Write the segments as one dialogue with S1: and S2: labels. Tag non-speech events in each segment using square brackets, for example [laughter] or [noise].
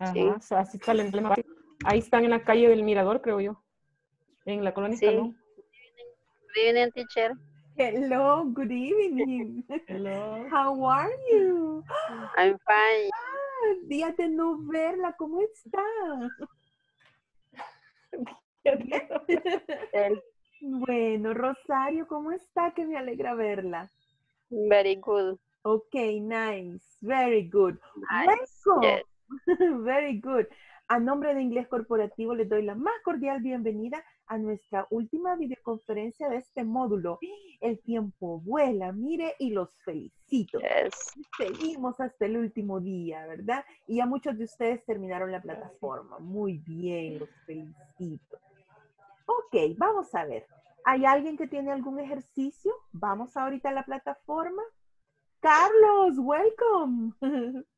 S1: Ajá, so- así está el emblema. Ahí están en la calle del Mirador, creo yo. En la colonia
S2: Sí.
S1: Escalón.
S2: Good evening, teacher.
S3: Hello, good evening.
S1: Hello. [laughs]
S3: How are you?
S2: I'm fine.
S3: Días de no verla, ¿cómo está? Bueno, Rosario, ¿cómo está? Que me alegra verla.
S2: Very good.
S3: Ok, nice, very good.
S2: Nice.
S3: Welcome.
S2: Yes. [laughs]
S3: Very good. A nombre de Inglés Corporativo les doy la más cordial bienvenida a nuestra última videoconferencia de este módulo. El tiempo vuela, mire, y los felicito.
S2: Yes.
S3: Seguimos hasta el último día, ¿verdad? Y ya muchos de ustedes terminaron la plataforma. Muy bien, los felicito. Ok, vamos a ver. ¿Hay alguien que tiene algún ejercicio? Vamos ahorita a la plataforma. Carlos, welcome. [laughs]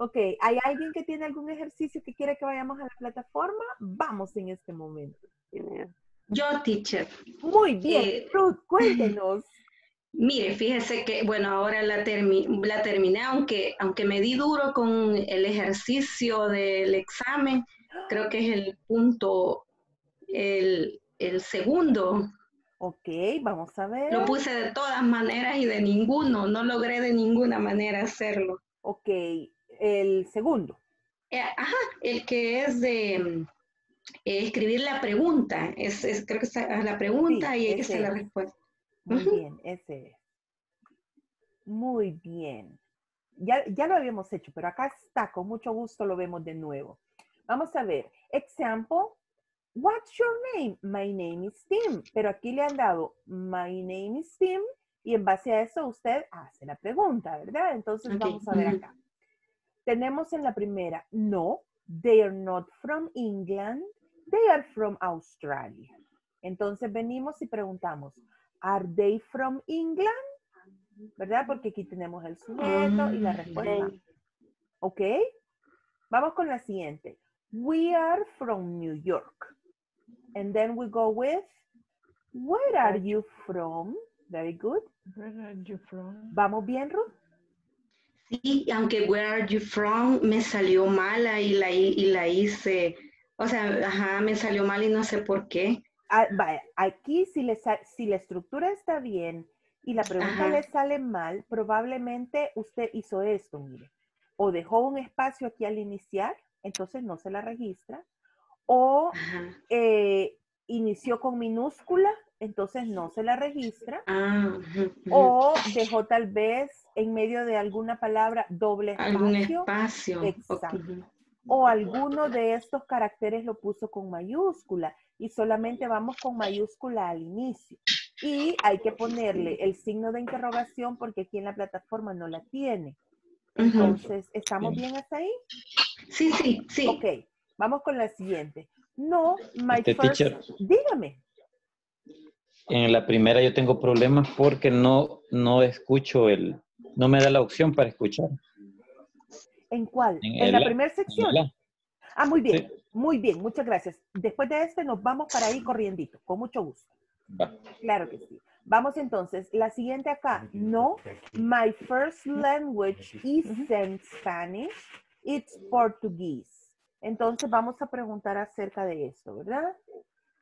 S3: ok, ¿hay alguien que tiene algún ejercicio que quiere que vayamos a la plataforma? Vamos en este momento.
S4: Yo, teacher.
S3: Muy bien,
S4: Eh,
S3: Ruth, [laughs] cuéntenos.
S4: Mire, fíjese que, bueno, ahora la, termi- la terminé, aunque, aunque me di duro con el ejercicio del examen, creo que es el punto, el, el segundo.
S3: Ok, vamos a ver.
S4: Lo puse de todas maneras y de ninguno, no logré de ninguna manera hacerlo.
S3: Ok, el segundo.
S4: Eh, ajá, el que es de mm, eh, escribir la pregunta, es, es- creo que es la pregunta
S3: Sí,
S4: y hay que hacer la
S3: es.
S4: respuesta.
S3: Muy bien, ese es. Muy bien. Ya, ya lo habíamos hecho, pero acá está, con mucho gusto lo vemos de nuevo. Vamos a ver. Example. What's your name? My name is Tim. Pero aquí le han dado My name is Tim y en base a eso usted hace la pregunta, ¿verdad? Entonces vamos a ver acá. Tenemos en la primera, no, they are not from England, they are from Australia. Entonces venimos y preguntamos, ¿Are they from England? ¿Verdad? Porque aquí tenemos el sujeto y la
S4: Ah,
S3: respuesta.
S2: ¿Ok?
S3: Vamos con la siguiente. We are from New York. And then we go with, where are you from? Very good.
S1: Where are you from?
S3: ¿Vamos bien, Ruth?
S4: Sí, aunque Where Are You From me salió mala y la, y la hice, o sea, ajá, me salió mal y no sé por qué.
S3: Ah, vaya, aquí si, le sa- si la estructura está bien y la pregunta
S4: Ajá.
S3: le sale mal, probablemente usted hizo esto, mire. O dejó un espacio aquí al iniciar, entonces no se la registra. O eh, inició con minúscula, entonces no se la registra.
S4: Ah.
S3: O dejó tal vez en medio de alguna palabra doble
S4: algún
S3: espacio.
S4: espacio.
S3: Exacto. o alguno de estos caracteres lo puso con mayúscula y solamente vamos con mayúscula al inicio. Y hay que ponerle el signo de interrogación porque aquí en la plataforma no la tiene. Entonces, ¿estamos bien hasta ahí?
S4: Sí, sí, sí.
S3: Ok, vamos con la siguiente. No, my
S5: Este,
S3: first...
S5: teacher.
S3: Dígame.
S5: En la primera yo tengo problemas porque no, no escucho el, no me da la opción para escuchar.
S3: ¿En cuál?
S5: En
S3: la primera sección. Ah, muy bien,
S5: Sí.
S3: muy bien, muchas gracias. Después de este nos vamos para ahí corriendito, con mucho gusto.
S5: Va.
S3: Claro que sí. Vamos entonces, la siguiente acá. No, my first language isn't Spanish, it's Portuguese. Entonces vamos a preguntar acerca de esto, ¿verdad?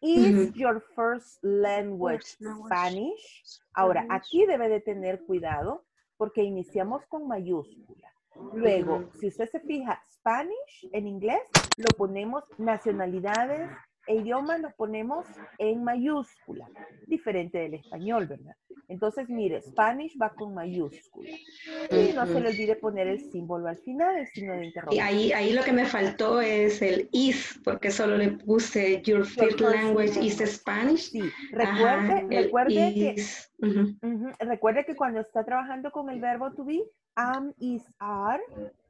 S3: Is your first language. Spanish? Ahora, aquí debe de tener cuidado porque iniciamos con mayúscula. Luego, si usted se fija, Spanish en inglés, lo ponemos nacionalidades e idiomas los ponemos en mayúscula, diferente del español, ¿verdad? Entonces, mire, Spanish va con mayúscula. Y no se le olvide poner el símbolo al final, el signo de
S4: Y
S3: interrogación.
S4: ahí, ahí lo que me faltó es el is, porque solo le puse your first language is. Spanish.
S3: Sí,
S4: Ajá,
S3: recuerde,
S4: el
S3: recuerde que
S4: is.
S3: Recuerde que cuando está trabajando con el verbo to be, am, is, are,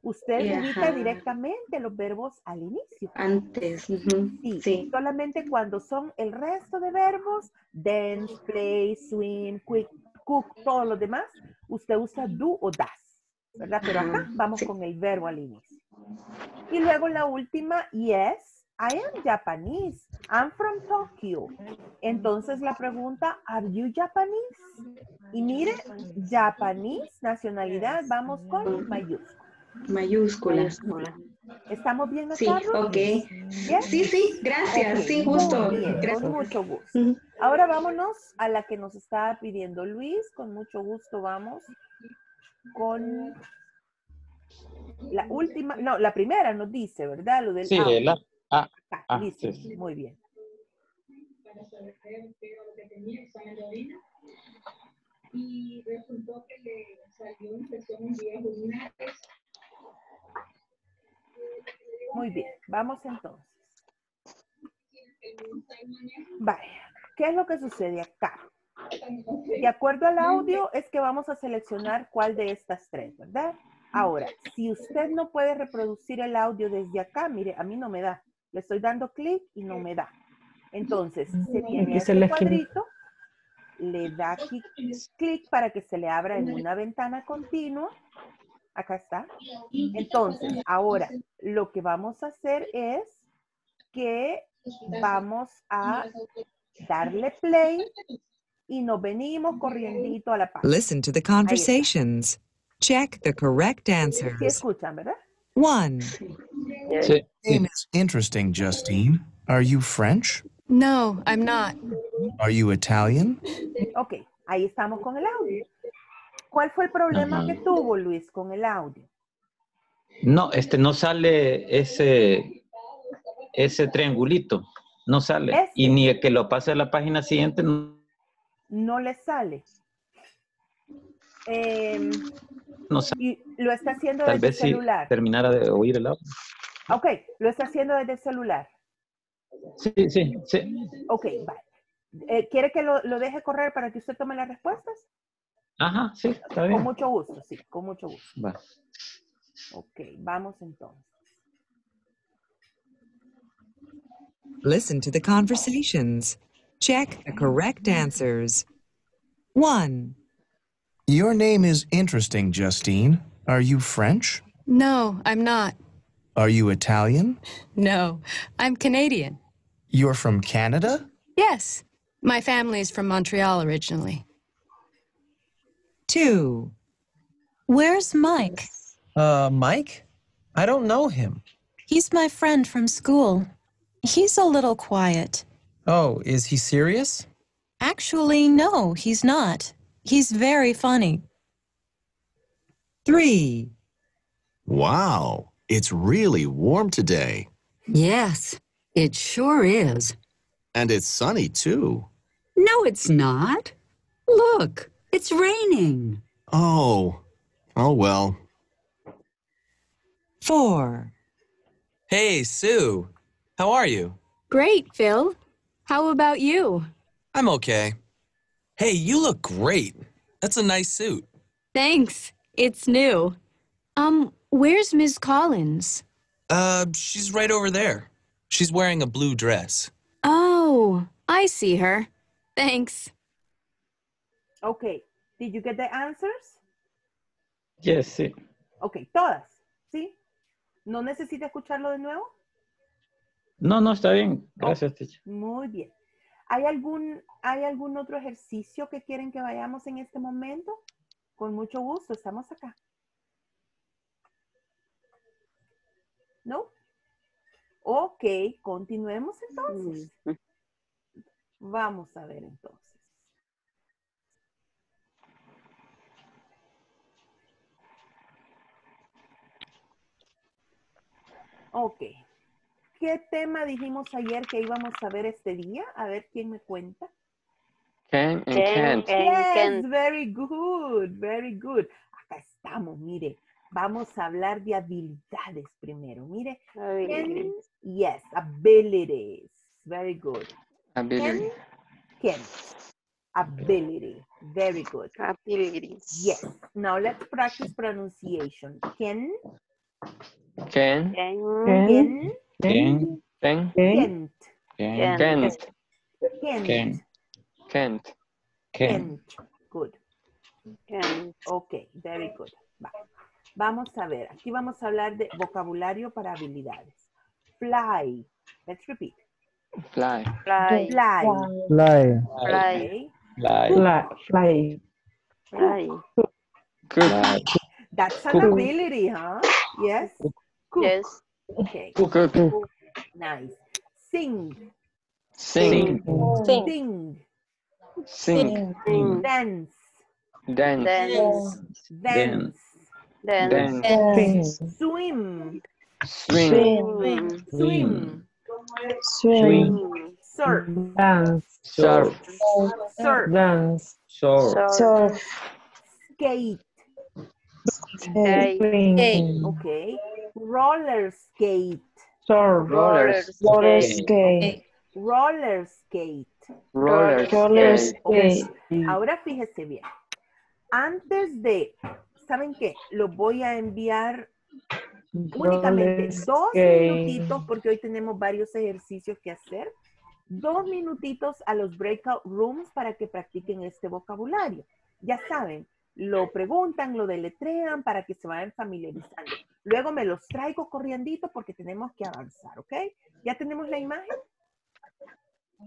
S3: usted ubica
S4: ajá.
S3: directamente los verbos al inicio.
S4: Antes.
S3: Sí,
S4: Sí.
S3: solamente cuando son el resto de verbos, dance, play, swim, quick, cook, todos los demás, usted usa do o das, ¿verdad? Pero acá vamos
S4: sí.
S3: con el verbo al inicio. Y luego la última, yes, I am Japanese. I'm from Tokyo. Entonces la pregunta, are you Japanese? Y mire, Japanese, nacionalidad, vamos con mayúscula.
S4: Mayúsculas.
S2: Mayúscula.
S3: ¿Estamos bien
S4: Sí,
S3: Ruth?
S4: ok.
S3: Bien.
S4: Sí, sí, gracias. Sí,
S3: muy
S4: justo.
S3: bien,
S4: Gracias.
S3: Con mucho gusto. Ahora vámonos a la que nos estaba pidiendo Luis. Con mucho gusto vamos con la última, no, la primera nos dice, ¿verdad? Lo del
S5: Sí,
S3: audio.
S5: el A. Ah,
S3: Acá,
S5: ah,
S3: listo.
S5: sí.
S3: Muy bien.
S6: y resultó que le salió infección en vías urinarias.
S3: Muy bien. Vamos entonces. Vaya. ¿Qué es lo que sucede acá? De acuerdo al audio, es que vamos a seleccionar cuál de estas tres, ¿verdad? Ahora, si usted no puede reproducir el audio desde acá, mire, a mí no me da. Le estoy dando clic y no me da. Entonces, se viene
S1: la
S3: este cuadrito, le da clic para que se le abra en una ventana continua. Acá está. Entonces, ahora, lo que vamos a hacer es que vamos a darle play y nos venimos corriendito a la página.
S7: Listen to the conversations. Check the correct
S3: Sí
S7: answers.
S3: escuchan, ¿verdad?
S7: 1.
S5: Sí,
S8: Name is interesting, Justine. Are you French?
S9: No, I'm not.
S8: Are you Italian?
S3: Ok, ahí estamos con el audio. ¿Cuál fue el problema que tuvo Luis con el audio?
S5: No, este no sale ese, ese triangulito. No sale.
S3: Este.
S5: Y ni el que lo pase a la página siguiente. No,
S3: No le sale. Em,
S5: no sale.
S3: y lo está haciendo
S5: Tal
S3: desde el
S5: vez si
S3: celular.
S5: terminara de oír el audio.
S3: Ok, lo está haciendo desde el celular.
S5: Sí, sí, sí.
S3: Ok, vale. Eh, ¿Quiere que lo, lo deje correr para que usted tome las respuestas?
S5: Ajá, sí, está
S3: Con
S5: bien.
S3: mucho gusto, sí, con mucho gusto.
S5: Va.
S3: Ok, vamos entonces.
S7: Listen to the conversations. Check the correct answers. 1.
S8: Your name is interesting, Justine. Are you French?
S9: No, I'm not.
S8: Are you Italian?
S9: No, I'm Canadian.
S8: You're from Canada?
S9: Yes, my family's from Montreal originally.
S7: 2.
S10: Where's Mike?
S11: Uh, Mike? I don't know him.
S10: He's my friend from school. He's a little quiet.
S11: Oh, is he serious?
S10: Actually, no, he's not. He's very funny.
S7: 3.
S12: Wow, it's really warm today.
S13: Yes, it sure is.
S12: And it's sunny too.
S13: No, it's not. Look, it's raining.
S12: Oh, oh well.
S7: 4.
S11: Hey, Sue. How are you?
S9: Great, Phil. How about you?
S11: I'm okay. Hey, you look great. That's a nice suit.
S9: Thanks. It's new. Um, where's Ms. Collins?
S11: Uh, she's right over there. She's wearing a blue dress.
S9: Oh, I see her. Thanks.
S3: Ok, did you get the answers?
S5: Yes, sí.
S3: Ok, todas, ¿sí? ¿No necesita escucharlo de nuevo?
S5: No, no, está bien. Gracias, teacher.
S3: Muy bien. ¿Hay algún, ¿Hay algún otro ejercicio que quieren que vayamos en este momento? Con mucho gusto, estamos acá. ¿No? Ok, continuemos entonces. Vamos a ver entonces. Ok. ¿Qué tema dijimos ayer que íbamos a ver este día? A ver quién me cuenta.
S2: Ken,
S14: Ken and Kent.
S2: Ken,
S3: Yes,
S2: Ken.
S3: very good, very good. Acá estamos, mire. Vamos a hablar de habilidades primero. Mire, Ken, yes, abilities. Very good.
S14: Ability.
S3: Ken, Ken, ability. Very good.
S2: Abilities.
S3: Yes. Now let's practice pronunciation. Ken,
S14: Ken.
S3: Ken,
S5: Ken,
S14: Ken.
S3: Kent,
S5: Ken,
S14: Kent.
S3: Kent,
S5: Ken,
S14: Kent.
S5: Ken.
S3: Kent. Good.
S2: Ken.
S3: Ok, very good. Va. Vamos a ver, aquí vamos a hablar de vocabulario para habilidades. Fly. Let's repeat.
S14: Fly.
S2: Fly.
S3: Fly.
S15: Fly.
S2: Fly.
S5: Fly.
S1: Fly.
S2: Fly.
S14: Cook.
S5: Fly.
S3: That's an
S1: Cook.
S3: ability, huh? Yes. Cook.
S2: Yes.
S3: Okay.
S14: Cook, cook, cook.
S3: Nice. Sing.
S14: Sing.
S3: Sing.
S14: Sing.
S3: Dance.
S14: Dance.
S3: Dance.
S14: Dance.
S3: Dance. Swim.
S14: Swim.
S3: Swim.
S14: Swim.
S3: Surf.
S1: Dance.
S14: Surf.
S3: Surf.
S1: Dance.
S5: Surf.
S3: Skate.
S1: Swing.
S3: Okay. Roller skate.
S1: Surf.
S14: Roller
S1: Roller
S14: skate.
S3: Roller skate.
S14: Roller
S1: Roller
S14: skate.
S3: Ok, Ahora fíjese bien. Antes de, ¿saben qué? Lo voy a enviar únicamente dos
S1: skate.
S3: minutitos porque hoy tenemos varios ejercicios que hacer. Dos minutitos a los breakout rooms para que practiquen este vocabulario. Ya saben, lo preguntan, lo deletrean para que se vayan familiarizando. Luego me los traigo corriendito porque tenemos que avanzar, ¿ok? ¿Ya tenemos la imagen?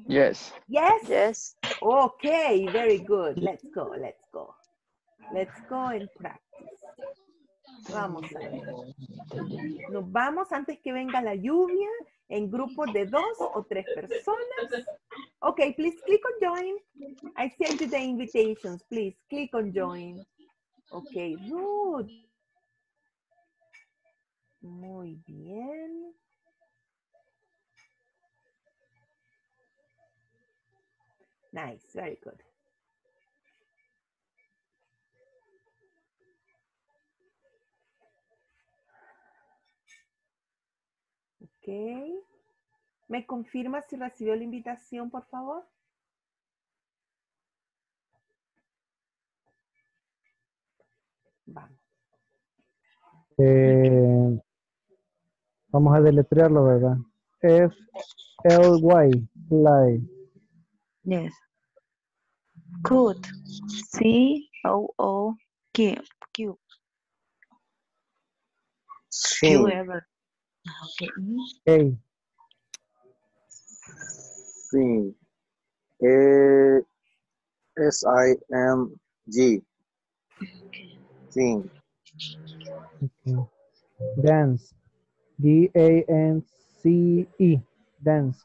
S14: Yes.
S3: Yes? Yes. Okay, very good. Let's go, let's go. Let's go and practice. Vamos a ver. Nos vamos antes que venga la lluvia en grupos de dos o tres personas. Okay, please click on join. I sent you the invitations. Please click on join. Okay, Ruth. Muy bien. Nice, very good. Ok. ¿Me confirma si recibió la invitación, por favor? Vamos.
S15: Eh, vamos a deletrearlo, ¿verdad? F L Y fly.
S16: Yes. Could. C O O Q. Q.
S15: Sing.
S16: Whoever. Okay.
S15: K.
S17: Sing. A S I M G. Sing.
S15: Okay. Dance. D A N C E. Dance.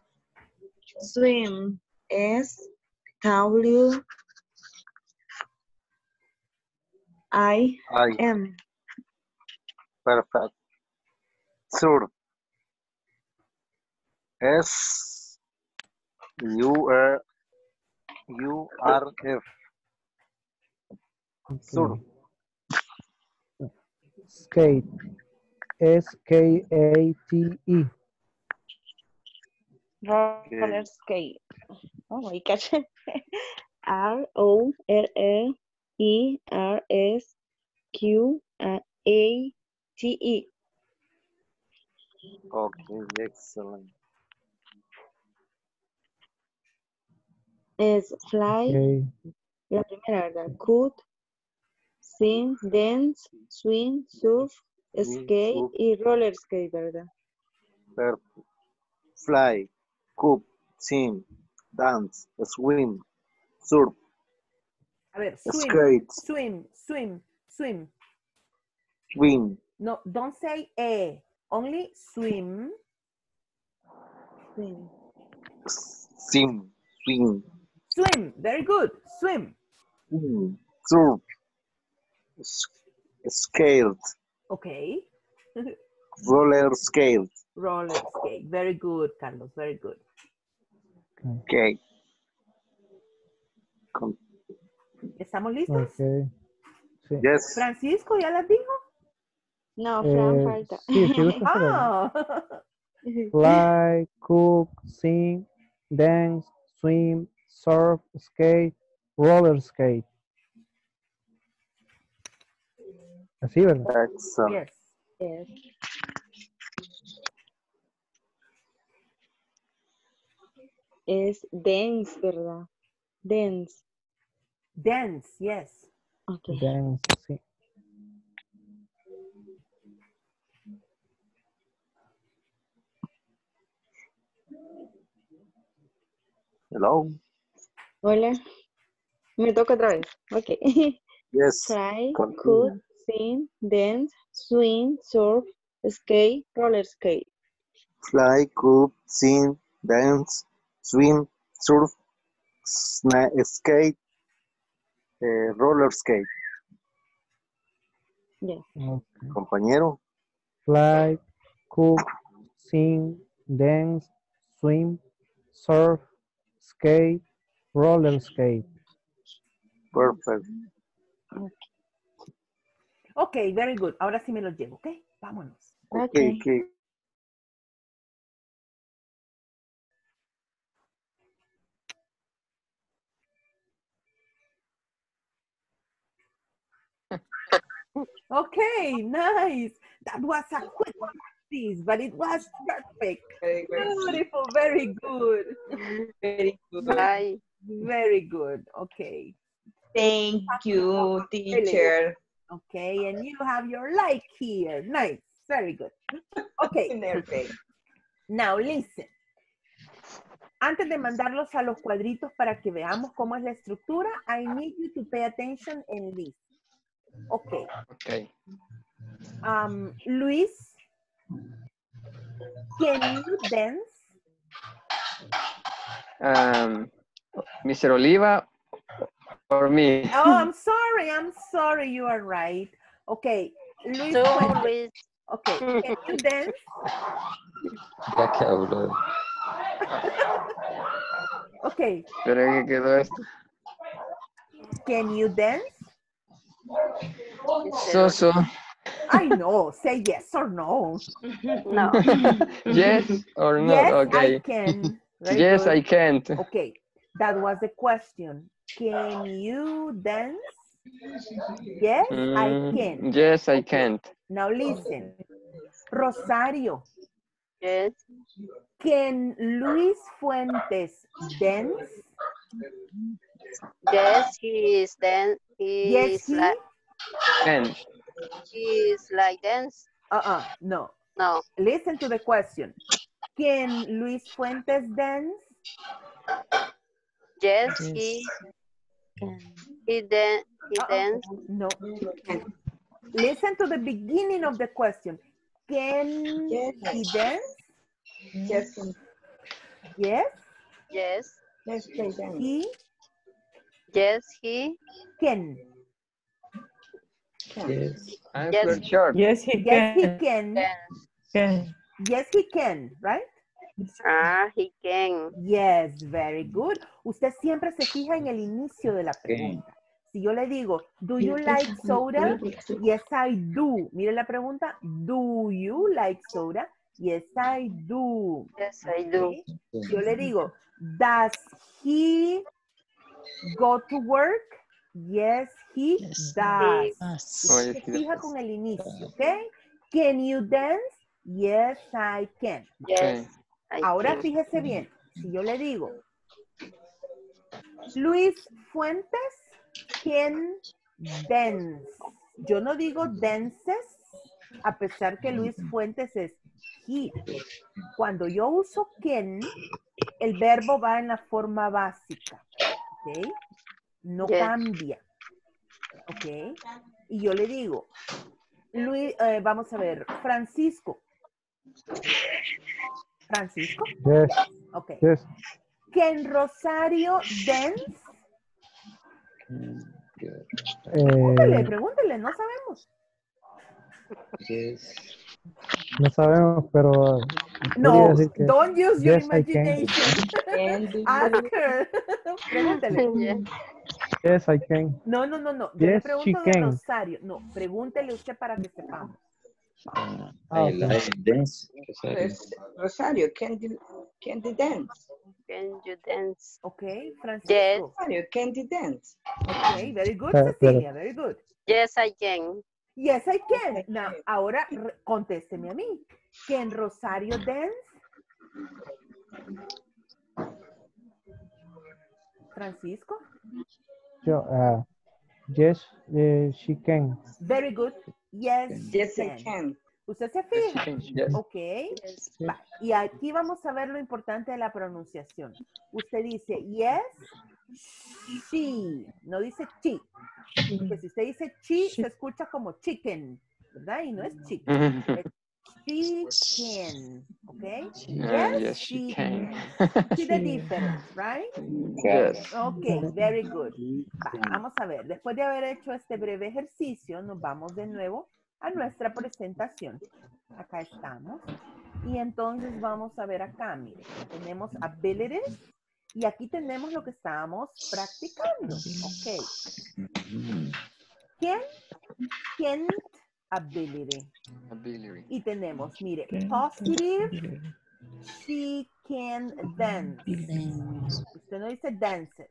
S16: Swim. S W I
S17: I.
S16: M.
S17: Perfect. Surf. S U R U R F. Surf.
S15: Skate. S K A T E.
S16: Roller skate. Oh my gosh. R O L L E R S Q A T E.
S17: Okay, excellent.
S16: Es fly.
S15: Okay.
S16: La primera, ¿verdad? Could, sing, dance, swim, surf,
S17: Swim,
S16: skate
S17: surf.
S16: y roller skate, ¿verdad?
S17: Perfect. Fly, cook, sing, dance, swim, surf,
S3: A ver, swim,
S17: Skate.
S3: swim, swim, swim.
S17: swim,
S3: No, don't say eh. Only swim.
S16: Swim.
S17: sim, swim,
S3: Swim. Very good. Swim.
S17: swim, surf, s- skate,
S3: Okay. [laughs]
S17: roller skate.
S3: Roller skate. Very good, Carlos. Very good.
S17: Okay. Con-
S3: ¿Estamos listos?
S15: Okay. Sí.
S17: Yes.
S3: Francisco, ¿ya las dijo?
S16: No,
S15: Eh,
S16: falta.
S15: sí, sí.
S3: Ah. [laughs]
S15: Fly, cook, sing, dance, swim, surf, skate, roller skate. Así, ¿verdad?
S17: Excellent.
S3: Yes.
S16: Yes. Es dance, ¿verdad? Dance.
S3: Dance, yes.
S16: Okay.
S15: Dance, sí.
S17: Hello.
S16: Hola. Me toca otra vez. Ok. [laughs]
S17: Yes.
S16: Fly,
S17: Continue.
S16: cook, sing, dance, swim, surf, skate, roller skate.
S17: Fly, cook, sing, dance, swim, surf, skate, eh, roller skate.
S16: Yes.
S15: Okay.
S17: Compañero,
S15: Fly, cook, sing, dance, swim, surf, skate, roller skate.
S17: perfect.
S3: Ok, very good. Ahora sí me los llevo, ¿ok? Vámonos.
S17: Okay, okay.
S3: Okay, nice. That was a quick practice, but it was perfect. Beautiful, very good.
S2: Very good. Bye.
S3: Very good. Okay.
S18: Thank you, teacher.
S3: Okay, and you have your like here. Nice. Very good. Okay. [laughs] Now listen. Antes de mandarlos a los cuadritos para que veamos cómo es la estructura, I need you to pay attention and listen. Okay.
S19: Okay.
S3: Um, Luis, can you dance?
S19: Um, Mr. Oliva or me?
S3: Oh, I'm sorry. I'm sorry. You are right. Okay. Luis,
S2: So,
S3: Fuentes.
S2: Luis.
S3: Okay. Can you dance?
S5: Ya que. [laughs]
S3: Okay.
S19: Pero que quedó esto.
S3: Can you dance?
S19: So, so.
S3: I know. Say yes or no.
S2: No. [laughs]
S19: yes or no?
S3: Yes,
S19: okay.
S3: I can. Very
S19: yes,
S3: good.
S19: I can't.
S3: Okay. That was the question. Can you dance? Yes, I
S19: Mm,
S3: can.
S19: Yes, I can't.
S3: Now listen. Rosario,
S2: Yes.
S3: can Luis Fuentes dance?
S2: Yes, he is then he
S3: Yes,
S2: is
S3: he?
S2: like
S19: Can.
S2: he is like dance.
S3: Uh-uh, no.
S2: No.
S3: Listen to the question. Can Luis Fuentes dance?
S2: Yes, he he then he uh-uh, dance.
S3: No. Listen to the beginning of the question. Can he dance?
S18: Yes.
S3: Yes.
S2: Yes.
S18: Yes, they dance.
S3: He
S2: Yes, he
S3: can.
S5: Yes.
S19: I'm
S2: Yes.
S19: short.
S1: Yes, he
S3: Yes, he
S1: can.
S3: can.
S2: can.
S3: Yes, he can, right?
S2: Ah, he can.
S3: Yes, very good. Usted siempre se fija en el inicio de la pregunta. Si yo le digo, do you like soda? Yes, I do. Mire la pregunta, do you like soda? Yes, I do.
S2: Yes, I do.
S3: Yo le digo, does he go to work? Yes, he does. Se fija con el inicio, ¿ok? Can you dance? Yes, I can.
S2: Yes.
S3: Ahora fíjese bien, si yo le digo, Luis Fuentes can dance. Yo no digo dances, a pesar que Luis Fuentes es he. Cuando yo uso can, el verbo va en la forma básica, ¿ok? No
S2: Yes.
S3: cambia, ¿ok? Y yo le digo, Luis, eh, vamos a ver, Francisco. Francisco,
S15: Yes.
S3: ok.
S15: Yes.
S3: Can Rosario dance? Pregúntele,
S15: Eh,
S3: pregúntele, no sabemos.
S5: Yes.
S15: No sabemos, pero podría
S3: No,
S15: decir que
S3: don't use your
S15: yes, I can.
S3: imagination. [laughs] Ask her. [laughs] Pregúntele. [laughs]
S2: Yes.
S15: Yes, I can.
S3: No, no, no, no. Yo le
S15: Yes,
S3: pregunto
S15: she
S3: de. Rosario. No, pregúntele usted para que sepamos.
S15: Ah,
S5: I
S15: ok.
S5: like dance. Rosario.
S18: Ros- Rosario, can you, can you dance?
S2: Can you dance?
S3: Ok,
S2: Yes.
S3: Francisco.
S18: Rosario, can you dance?
S3: Ok, very good, Cecilia, very good.
S2: Yes, I can.
S3: Yes, I can. Now, ahora contésteme a mí. Can Rosario dance? Francisco?
S15: Yo, ah, yes, eh, she can.
S3: Very good. Yes,
S18: Yes, I
S3: can.
S18: can.
S3: ¿Usted se fija?
S19: can. Yes.
S3: Ok.
S2: Yes.
S3: Y aquí vamos a ver lo importante de la pronunciación. Usted dice yes, she. No dice chi. Porque si usted dice chi, se escucha como chicken, ¿verdad? Y no es chicken. es She can. Okay?
S19: Ah, yes, she can.
S3: See the [laughs] difference, right?
S19: Yes.
S3: Ok, very good. Va, vamos a ver, después de haber hecho este breve ejercicio, nos vamos de nuevo a nuestra presentación. Acá estamos. Y entonces vamos a ver acá, miren, tenemos abilities y aquí tenemos lo que estábamos practicando. Ok. Can, can't ability.
S19: Ability.
S3: Y tenemos, mire, positive, she can dance. Usted no dice dances.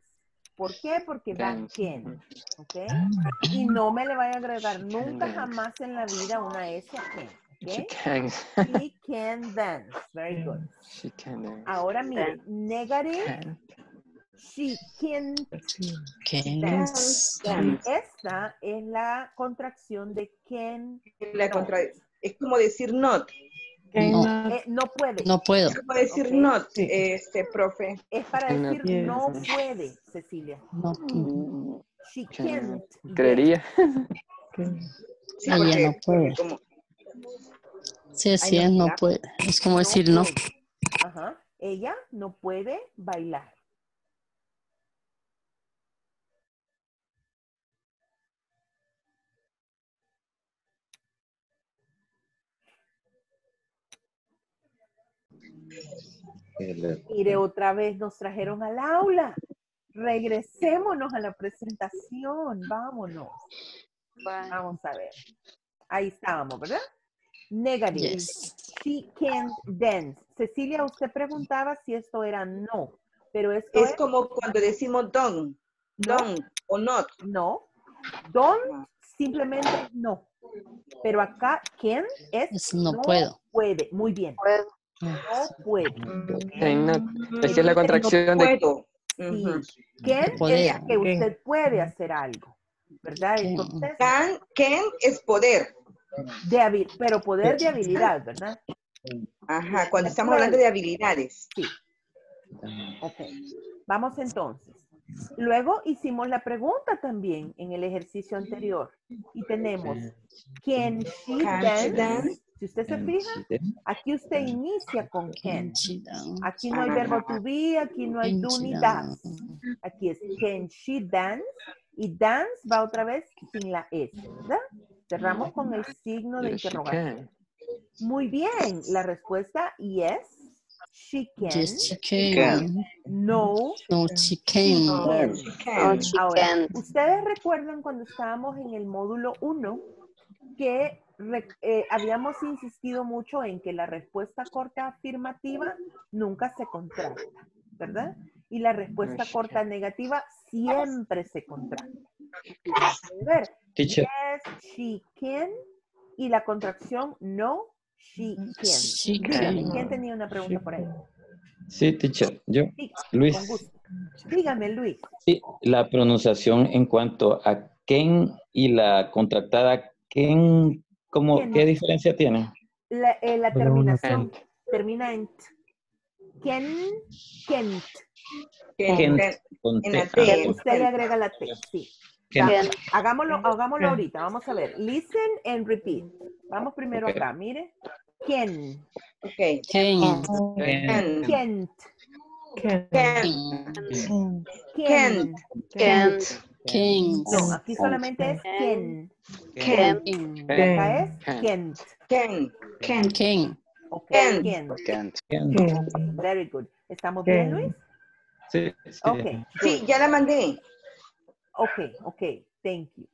S3: ¿Por qué? Porque va
S19: Dance.
S3: can. ¿Ok? Y no me le vaya a agregar nunca jamás en la vida una S a
S19: She can.
S3: She [laughs] can dance. Very good.
S19: She can dance.
S3: Ahora mire, negative,
S19: Can.
S3: she can't
S20: Can.
S3: dance. Esta es la contracción de can.
S18: La contra- es como decir not.
S20: No.
S3: Eh, no puede.
S20: No puedo.
S18: Es como decir
S3: Ok.
S18: not, este, profe.
S3: Es para
S19: No
S3: decir no
S19: puede.
S3: puede, Cecilia.
S20: No.
S3: She
S19: Can.
S3: can't.
S19: Creería.
S18: Sí,
S20: Ah,
S18: porque,
S20: no puede.
S18: como-
S20: Sí,
S3: Ay,
S20: es,
S3: no,
S20: puede. Es como decir no.
S3: puede. Ajá. Ella no puede bailar. Mire, otra vez nos trajeron al aula. Regresémonos a la presentación. Vámonos. Vamos a ver. Ahí estábamos, ¿verdad? Negative.
S20: Yes.
S3: She can't dance. Cecilia, usted preguntaba si esto era no, pero esto
S18: es como cuando decimos don't, don't o not.
S3: No. Don't simplemente es no. Pero acá can es,
S20: Es no puedo.
S3: puede. Muy bien. No puede.
S19: Cannot. Es que es la contracción de
S18: puedo.
S3: Sí.
S18: Ujú.
S3: Can
S20: poder.
S3: es que usted puede hacer algo. ¿Verdad? Entonces,
S18: Can, can es poder.
S3: De habil- pero poder de habilidad, ¿verdad?
S18: Ajá, cuando estamos hablando de habilidades.
S3: Sí. Ok. Vamos entonces. Luego hicimos la pregunta también en el ejercicio anterior. Y tenemos, can she dance?
S18: dance?
S3: Si usted se fija, aquí usted inicia con can. Aquí no hay verbo to be, aquí no hay do ni does. Aquí es can she dance y dance va otra vez sin la S, ¿verdad? Cerramos con el signo de
S19: Yes, she
S3: interrogación.
S19: can.
S3: Muy bien, la respuesta yes, she can.
S20: Yes, she can.
S3: No,
S20: No, she can.
S18: She can.
S3: Ahora, ustedes recuerdan cuando estábamos en el módulo 1 que eh, habíamos insistido mucho en que la respuesta corta afirmativa nunca se contracta, ¿verdad? Y la respuesta corta negativa siempre se contracta. A ver,
S5: Teacher.
S3: yes, she can. Y la contracción no, she can.
S20: She
S3: Dígame,
S20: can.
S3: ¿quién tenía una pregunta por ahí?
S5: Sí, teacher. Yo.
S3: Sí,
S5: Luis.
S3: Dígame, Luis.
S5: Sí, la pronunciación en cuanto a Ken y la contractada Ken, ¿cómo. ¿qué diferencia tiene?
S3: La, eh, la terminación
S19: Kent.
S3: termina en t. Ken, Kent.
S5: Kent,
S18: en
S5: T.
S18: la T.
S5: Ah,
S3: Usted le agrega la T, sí.
S5: Kent.
S3: Ya, hagámoslo, hagámoslo ahorita. Vamos a ver. Listen and repeat. Vamos primero
S5: Ok.
S3: acá. Mire. Ken,
S18: Ok.
S20: Can.
S5: Kent.
S3: Kent,
S18: Can.
S3: Ken.
S2: Can.
S20: Can.
S3: No, aquí solamente es Ken. Y acá es
S19: Kent.
S3: Kent. Ok,
S18: Ken.
S3: Ken.
S8: Kent.
S5: Kent.
S3: Very good. ¿Estamos bien, Luis?
S5: Sí, sí.
S3: Ok.
S18: Sí, ya la mandé.
S3: Ok, ok, thank you.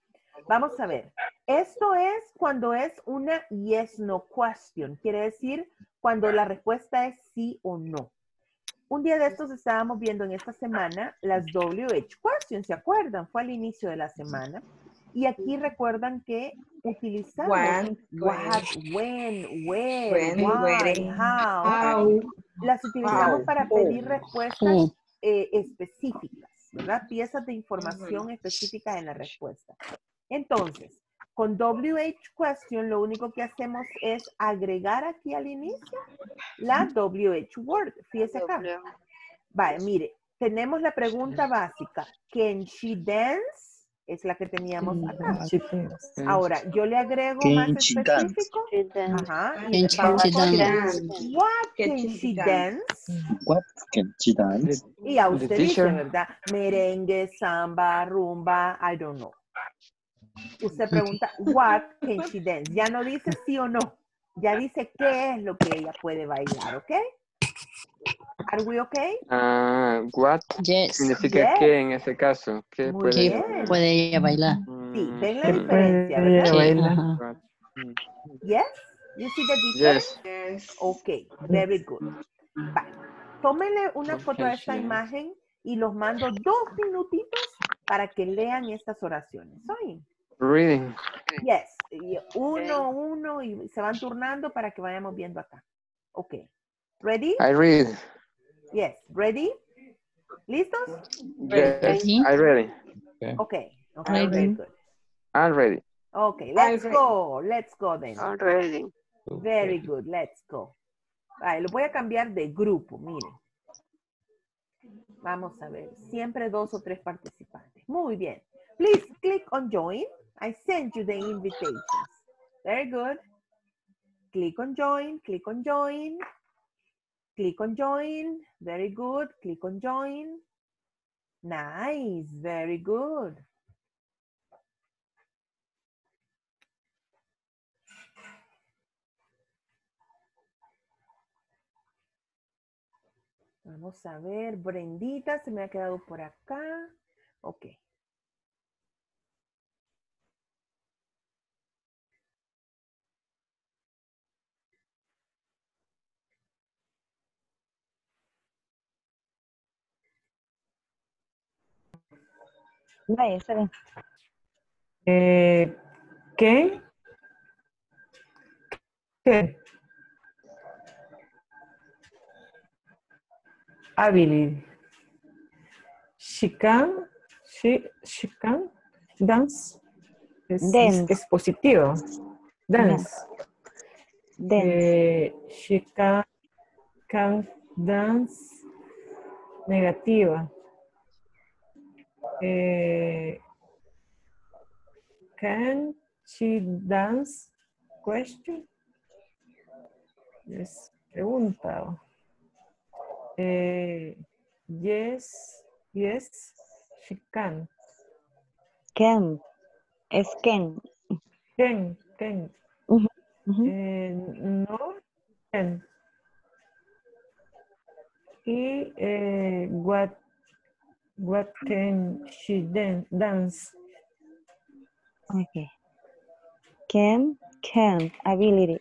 S3: Vamos a ver. Esto es cuando es una yes no question. Quiere decir cuando la respuesta es sí o no. Un día de estos estábamos viendo en esta semana las WH questions, ¿se acuerdan? Fue al inicio de la semana. Y aquí recuerdan que utilizamos
S18: When,
S3: what, when, where,
S18: When,
S3: why, how.
S18: how,
S3: Las utilizamos
S18: how,
S3: para pedir respuestas eh, específicas, ¿verdad? Piezas de información específica en la respuesta. Entonces, con WH question lo único que hacemos es agregar aquí al inicio la WH word. Fíjese acá. Vale, mire, tenemos la pregunta básica. Can she dance? Es la que teníamos acá. Ahora, yo le agrego más específico. Ajá.
S20: Dance?
S3: What
S18: Can she dance?
S17: What can she dance?
S3: Y a usted dice. ¿verdad? Merengue, samba, rumba, I don't know. Usted pregunta, what can she dance? Ya no dice sí o no. Ya dice qué es lo que ella puede bailar, ¿ok? Are we okay?
S19: Ah, what
S20: Yes.
S19: significa
S3: Yes.
S19: qué en ese caso? ¿Qué
S3: Muy
S19: puede
S20: ¿Qué
S3: bien.
S20: puede ella bailar?
S3: Sí, ven la
S1: ¿Qué
S3: diferencia,
S1: puede
S3: ¿verdad?
S19: What? Mm.
S3: Yes? You see the difference?
S19: Yes.
S18: Yes.
S3: Ok, very good. Vale. Tómenle una foto a esta imagen y los mando dos minutitos para que lean estas oraciones. ¿Oyen?
S19: Reading.
S3: Yes. y uno, uno y se van turnando para que vayamos viendo acá. Ok. Ready?
S19: I read.
S3: Yes. Ready? ¿Listos?
S19: Yes.
S20: Ready.
S19: I ready.
S3: Ok. Ok,
S20: Ready.
S3: very good.
S19: I'm ready.
S3: Ok, let's
S18: ready.
S3: go. Let's go then.
S2: Already.
S3: Very good, let's go. Vale, lo voy a cambiar de grupo, miren. Vamos a ver, siempre dos o tres participantes. Muy bien. Please click on join. I sent you the invitations. Very good. Click on join, click on join. Click on join. Very good. Click on join. Nice, very good. Vamos a ver, Brendita se me ha quedado por acá. Ok.
S16: Vaya, está bien.
S1: Eh, ¿Qué? ¿Qué? Ability. She can, she, she can dance. Es, es-
S16: Dance.
S1: es positivo. Dance.
S16: Dance.
S1: Eh, she can, can dance. Negativa. Eh, can she dance? Question. Es pregunta. Eh, yes, yes, she can.
S16: Can. Es can.
S1: Can, can.
S16: Ujú.
S1: Eh, no, can. Y eh, what, what can she dan- dance?
S16: Okay. Can, can, ability.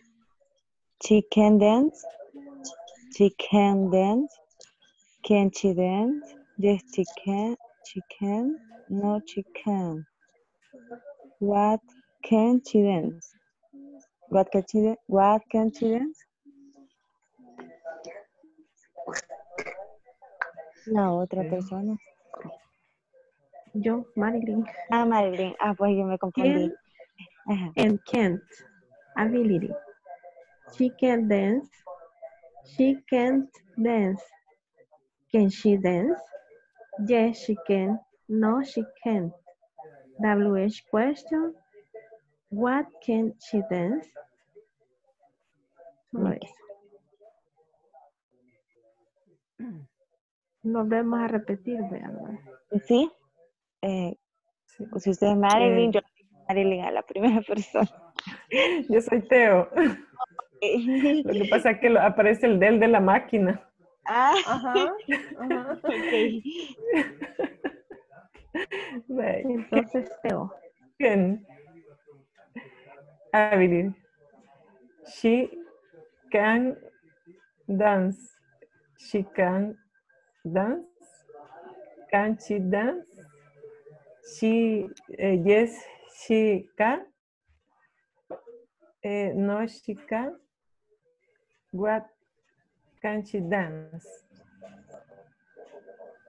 S16: She can dance. She can dance. Can she dance? Yes, she can. She can. No, she can. What can she dance? What can she dance? What can she dance? La otra persona.
S21: Yo, Marilyn.
S16: Ah, Marilyn. Ah, pues yo me confundí. Ajá.
S21: and can't. Ability. She can dance. She can't dance. Can she dance? Yes, she can. No, she can't. WH question. What can she dance? Solo
S16: Ok.
S21: eso. Volvemos a repetir, vean.
S16: Sí. Eh,
S1: Sí.
S16: si usted es Marilyn,
S1: Eh,
S16: yo soy Marilyn a la primera [laughs] persona.
S1: Yo soy Teo. Lo que pasa es que lo- aparece el del de la máquina.
S16: ah,
S3: Ajá. ajá. [laughs]
S16: ok.
S1: Right.
S21: Entonces, Teo.
S1: Can. Ability. She can dance. She can dance. Can she dance? She, eh, yes, she can. Eh, no, she can. What can she dance?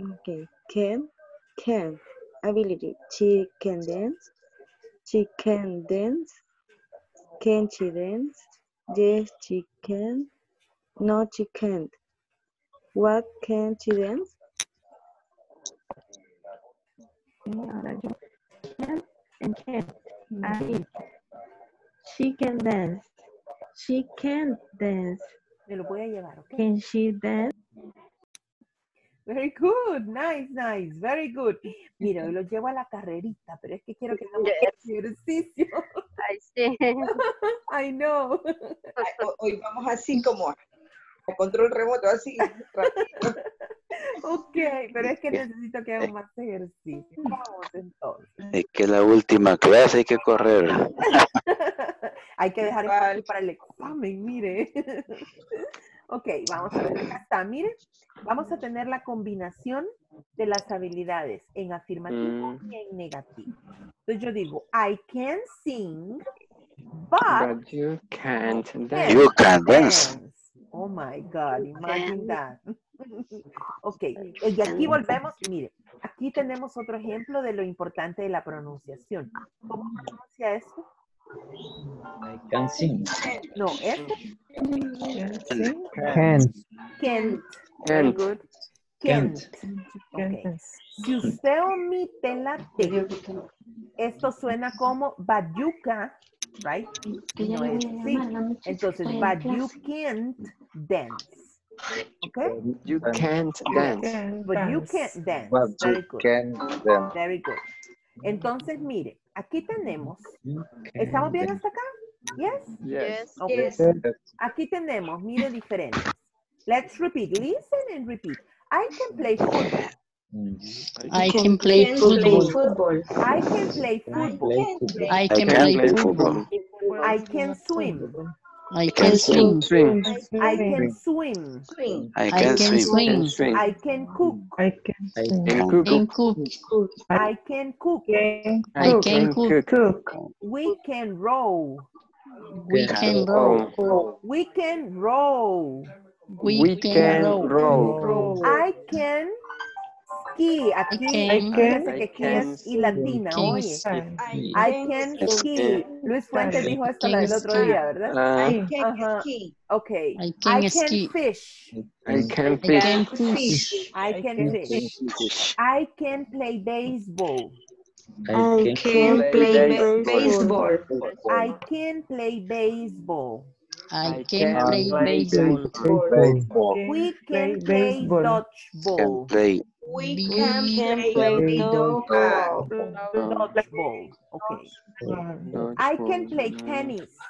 S16: Okay. Can, can, ability. She can dance. She can dance. Can she dance? Yes, she can. No, she can't. What can she dance?
S21: Y ahora yo. Can and can't. Ability. She can dance. She can't dance.
S3: Me lo voy a llevar, ¿ok?
S21: Can she dance?
S3: Very good, nice, nice, very good. Mira, hoy lo llevo a la carrerita, pero es que quiero que hagamos ejercicio. [laughs]
S2: I see. [laughs]
S3: I know. [laughs]
S18: Ay, ho- Hoy vamos así como a control remoto, así. rápido. [laughs]
S3: Ok, pero es que necesito que hagamos más ejercicio. Vamos entonces.
S17: Es que la última clase hay que correr. [laughs]
S3: Hay que dejar espacio para el examen, mire. [laughs] Ok, vamos a ver, acá está, mire. Vamos a tener la combinación de las habilidades en afirmativo
S19: Mm.
S3: y en negativo. Entonces yo digo, I can sing, but
S19: But you can't dance.
S17: You can dance.
S3: Oh my God, imagine that. [laughs] ok, y aquí volvemos, mire, aquí tenemos otro ejemplo de lo importante de la pronunciación. ¿Cómo pronuncia esto?
S5: I can sing.
S3: No, este.
S15: Can't.
S3: Kent. Very
S19: Can't.
S3: good.
S5: Can't.
S3: Kent. Ok. Si usted omite la T, esto suena como Bayuca, right? No es así. Entonces, but you can't dance. Okay?
S19: You can't dance.
S3: But you can't dance.
S17: But
S3: Very
S17: you
S3: good.
S17: dance.
S3: Very good. Entonces, mire, aquí tenemos. ¿Estamos bien hasta acá? Yes?
S19: Yes.
S3: Ok.
S14: Yes.
S3: Aquí tenemos, mire, diferentes. Let's repeat. Listen and repeat. I can play football.
S20: I can play football.
S3: I can play football.
S20: I can play football.
S3: I can swim.
S20: I can swim.
S3: I can swim.
S18: Swing.
S17: I
S20: I
S17: can
S20: can
S17: swim.
S20: swim.
S3: I can cook.
S15: I can
S5: I
S15: sing.
S19: And cook.
S3: I can cook.
S20: I can cook.
S15: Cook.
S3: We can row.
S20: We can row.
S3: We can row.
S20: We
S19: We
S20: can
S19: can
S20: row.
S19: row.
S3: I can ski. Aquí,
S20: I can-
S19: I
S3: aquí es
S19: can
S3: y latina,
S20: can
S3: oye. I can ski. Luis Fuentes dijo esto del otro día, ¿verdad?
S19: Uh,
S18: I can
S3: Ajá.
S18: ski.
S3: Okay.
S20: I
S3: I
S20: can
S3: fish.
S19: I can fish.
S3: I can fish. I can play baseball.
S5: I
S14: Can play baseball.
S3: I can play baseball.
S20: I can play baseball.
S3: We can play dodgeball.
S17: Play.
S18: We
S20: We
S18: can
S14: can
S18: play
S14: play
S18: dodgeball.
S3: Dodgeball. Okay. I can play tennis.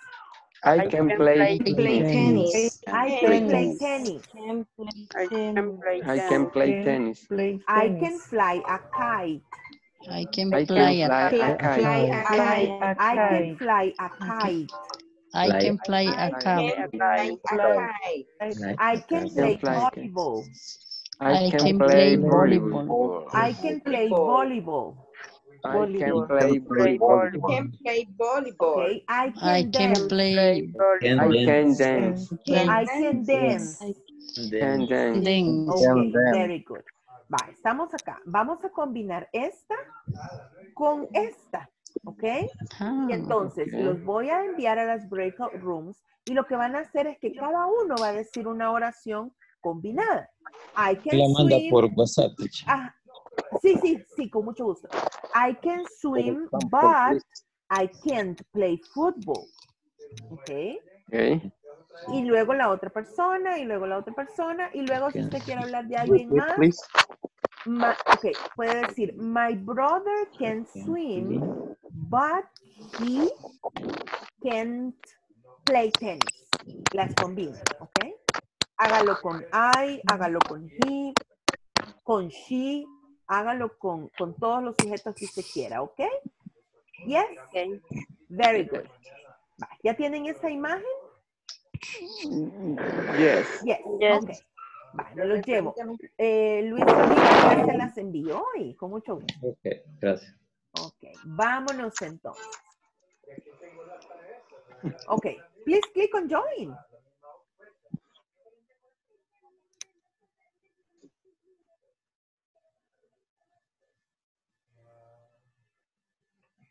S19: I can play
S14: Play tennis.
S3: I can play tennis.
S2: I can play
S19: I can play tennis.
S3: I can fly a kite.
S20: I can
S19: I
S20: fly a
S19: fly
S14: fly
S19: kite.
S14: a kite.
S15: A
S3: I can fly a kite.
S20: I can fly a
S18: I
S20: kite.
S18: can fly a kite.
S3: I can play
S19: fly
S3: volleyball.
S19: I
S20: I
S19: can
S20: can
S19: play
S20: play
S19: volleyball.
S20: volleyball.
S3: I can play volleyball.
S19: I can play
S18: I
S19: volleyball.
S18: can play volleyball.
S3: Okay. I can
S20: I can
S3: dance.
S20: play
S5: can
S19: I can
S5: dance.
S3: I can dance.
S19: Can dance.
S20: dance.
S3: Okay,
S17: dance.
S3: very good. Va, estamos acá. Vamos a combinar esta con esta, ¿ok?
S20: Ah,
S3: Y entonces los voy a enviar a las breakout rooms y lo que van a hacer es que cada uno va a decir una oración combinada. I can
S5: La manda
S3: swim.
S5: por WhatsApp.
S3: Ah, sí, sí, sí, con mucho gusto. I can swim, but. I can't play football. ¿Ok?
S19: Okay.
S3: Y luego la otra persona, y luego la otra persona, y luego si usted quiere hablar de alguien más, ma- ok, puede decir, my brother can swim, but he can't play tennis. Las combina, ¿ok? Hágalo con I, hágalo con he, con she, hágalo con, con todos los sujetos que usted quiera, ¿ok? Yes?
S2: Okay.
S3: Very good. Va, ¿Ya tienen esa imagen?
S19: Yes.
S3: Yes.
S2: Yes.
S3: Ok. Vale, los llevo. Eh, Luis ya se las envió y con mucho gusto.
S5: Ok, gracias.
S3: Ok, vámonos entonces. Ok, please click on join.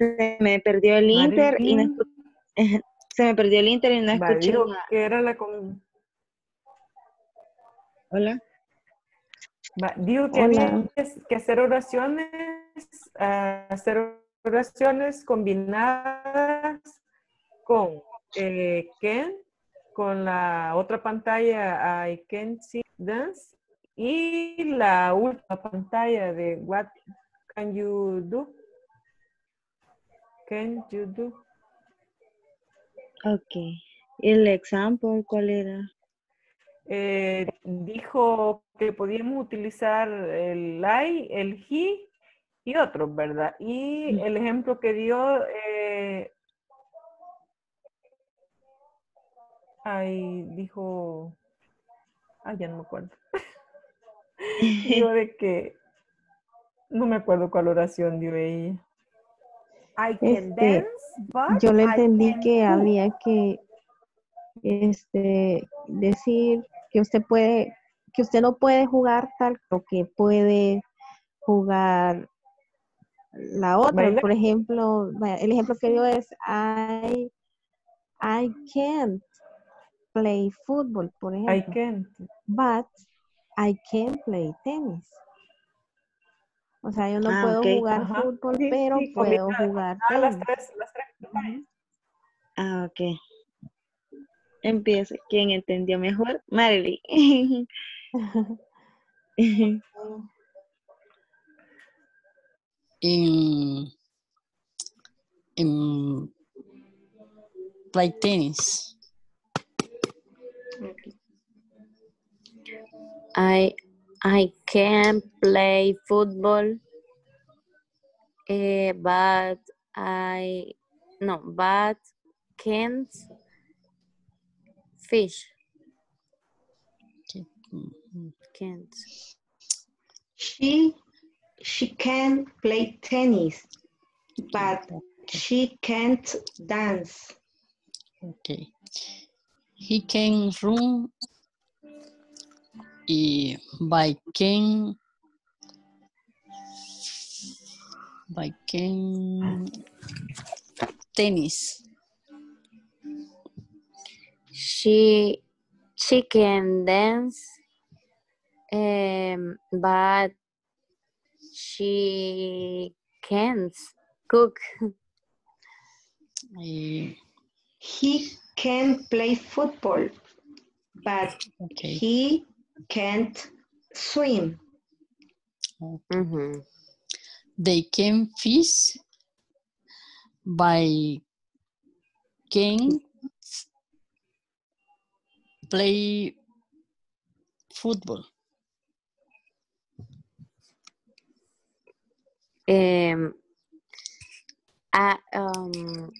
S16: se me perdió el Inter y no [laughs] se me perdió el Inter y no escuché
S1: que era la
S16: Hola.
S1: Va, digo que
S16: Hola.
S1: había que hacer oraciones, ah, hacer oraciones combinadas con eh, Ken, con la otra pantalla I can see dance y la última pantalla de What can you do? Can you do?
S16: Ok. ¿El example cuál era?
S1: Eh, dijo que podíamos utilizar el I, el he y otros, ¿verdad? Y el ejemplo que dio, eh, ahí dijo, ah, ya no me acuerdo. [laughs] dijo de que, no me acuerdo cuál oración dio ella.
S3: I can
S16: Este,
S3: dance, but
S16: yo le entendí que había que este decir que usted puede, que usted no puede jugar tal, o que puede jugar la otra. Por ejemplo, el ejemplo que dio es I, I can't play football, por
S1: I
S16: ejemplo.
S1: can't.
S16: But I can play tennis. O sea, yo no Ah, puedo jugar
S1: Ajá.
S16: fútbol,
S1: Sí,
S16: pero
S1: sí,
S16: puedo jugar
S1: Ah, las
S16: tenis.
S1: tres, las tres.
S16: Ah, ok. Empieza. ¿Quién entendió mejor? Marilyn. [laughs]
S20: In, in play tennis.
S2: I I can play football, eh, but I no, but can't fish. Can't.
S4: She she can play tennis, but she can't dance.
S20: Okay. He can run y by can by can tennis.
S2: She she can dance, um, but she can't cook.
S4: He can play football, but
S20: okay.
S4: he can't swim.
S2: Mhm.
S20: They can fish by can play football.
S2: Um, uh, um,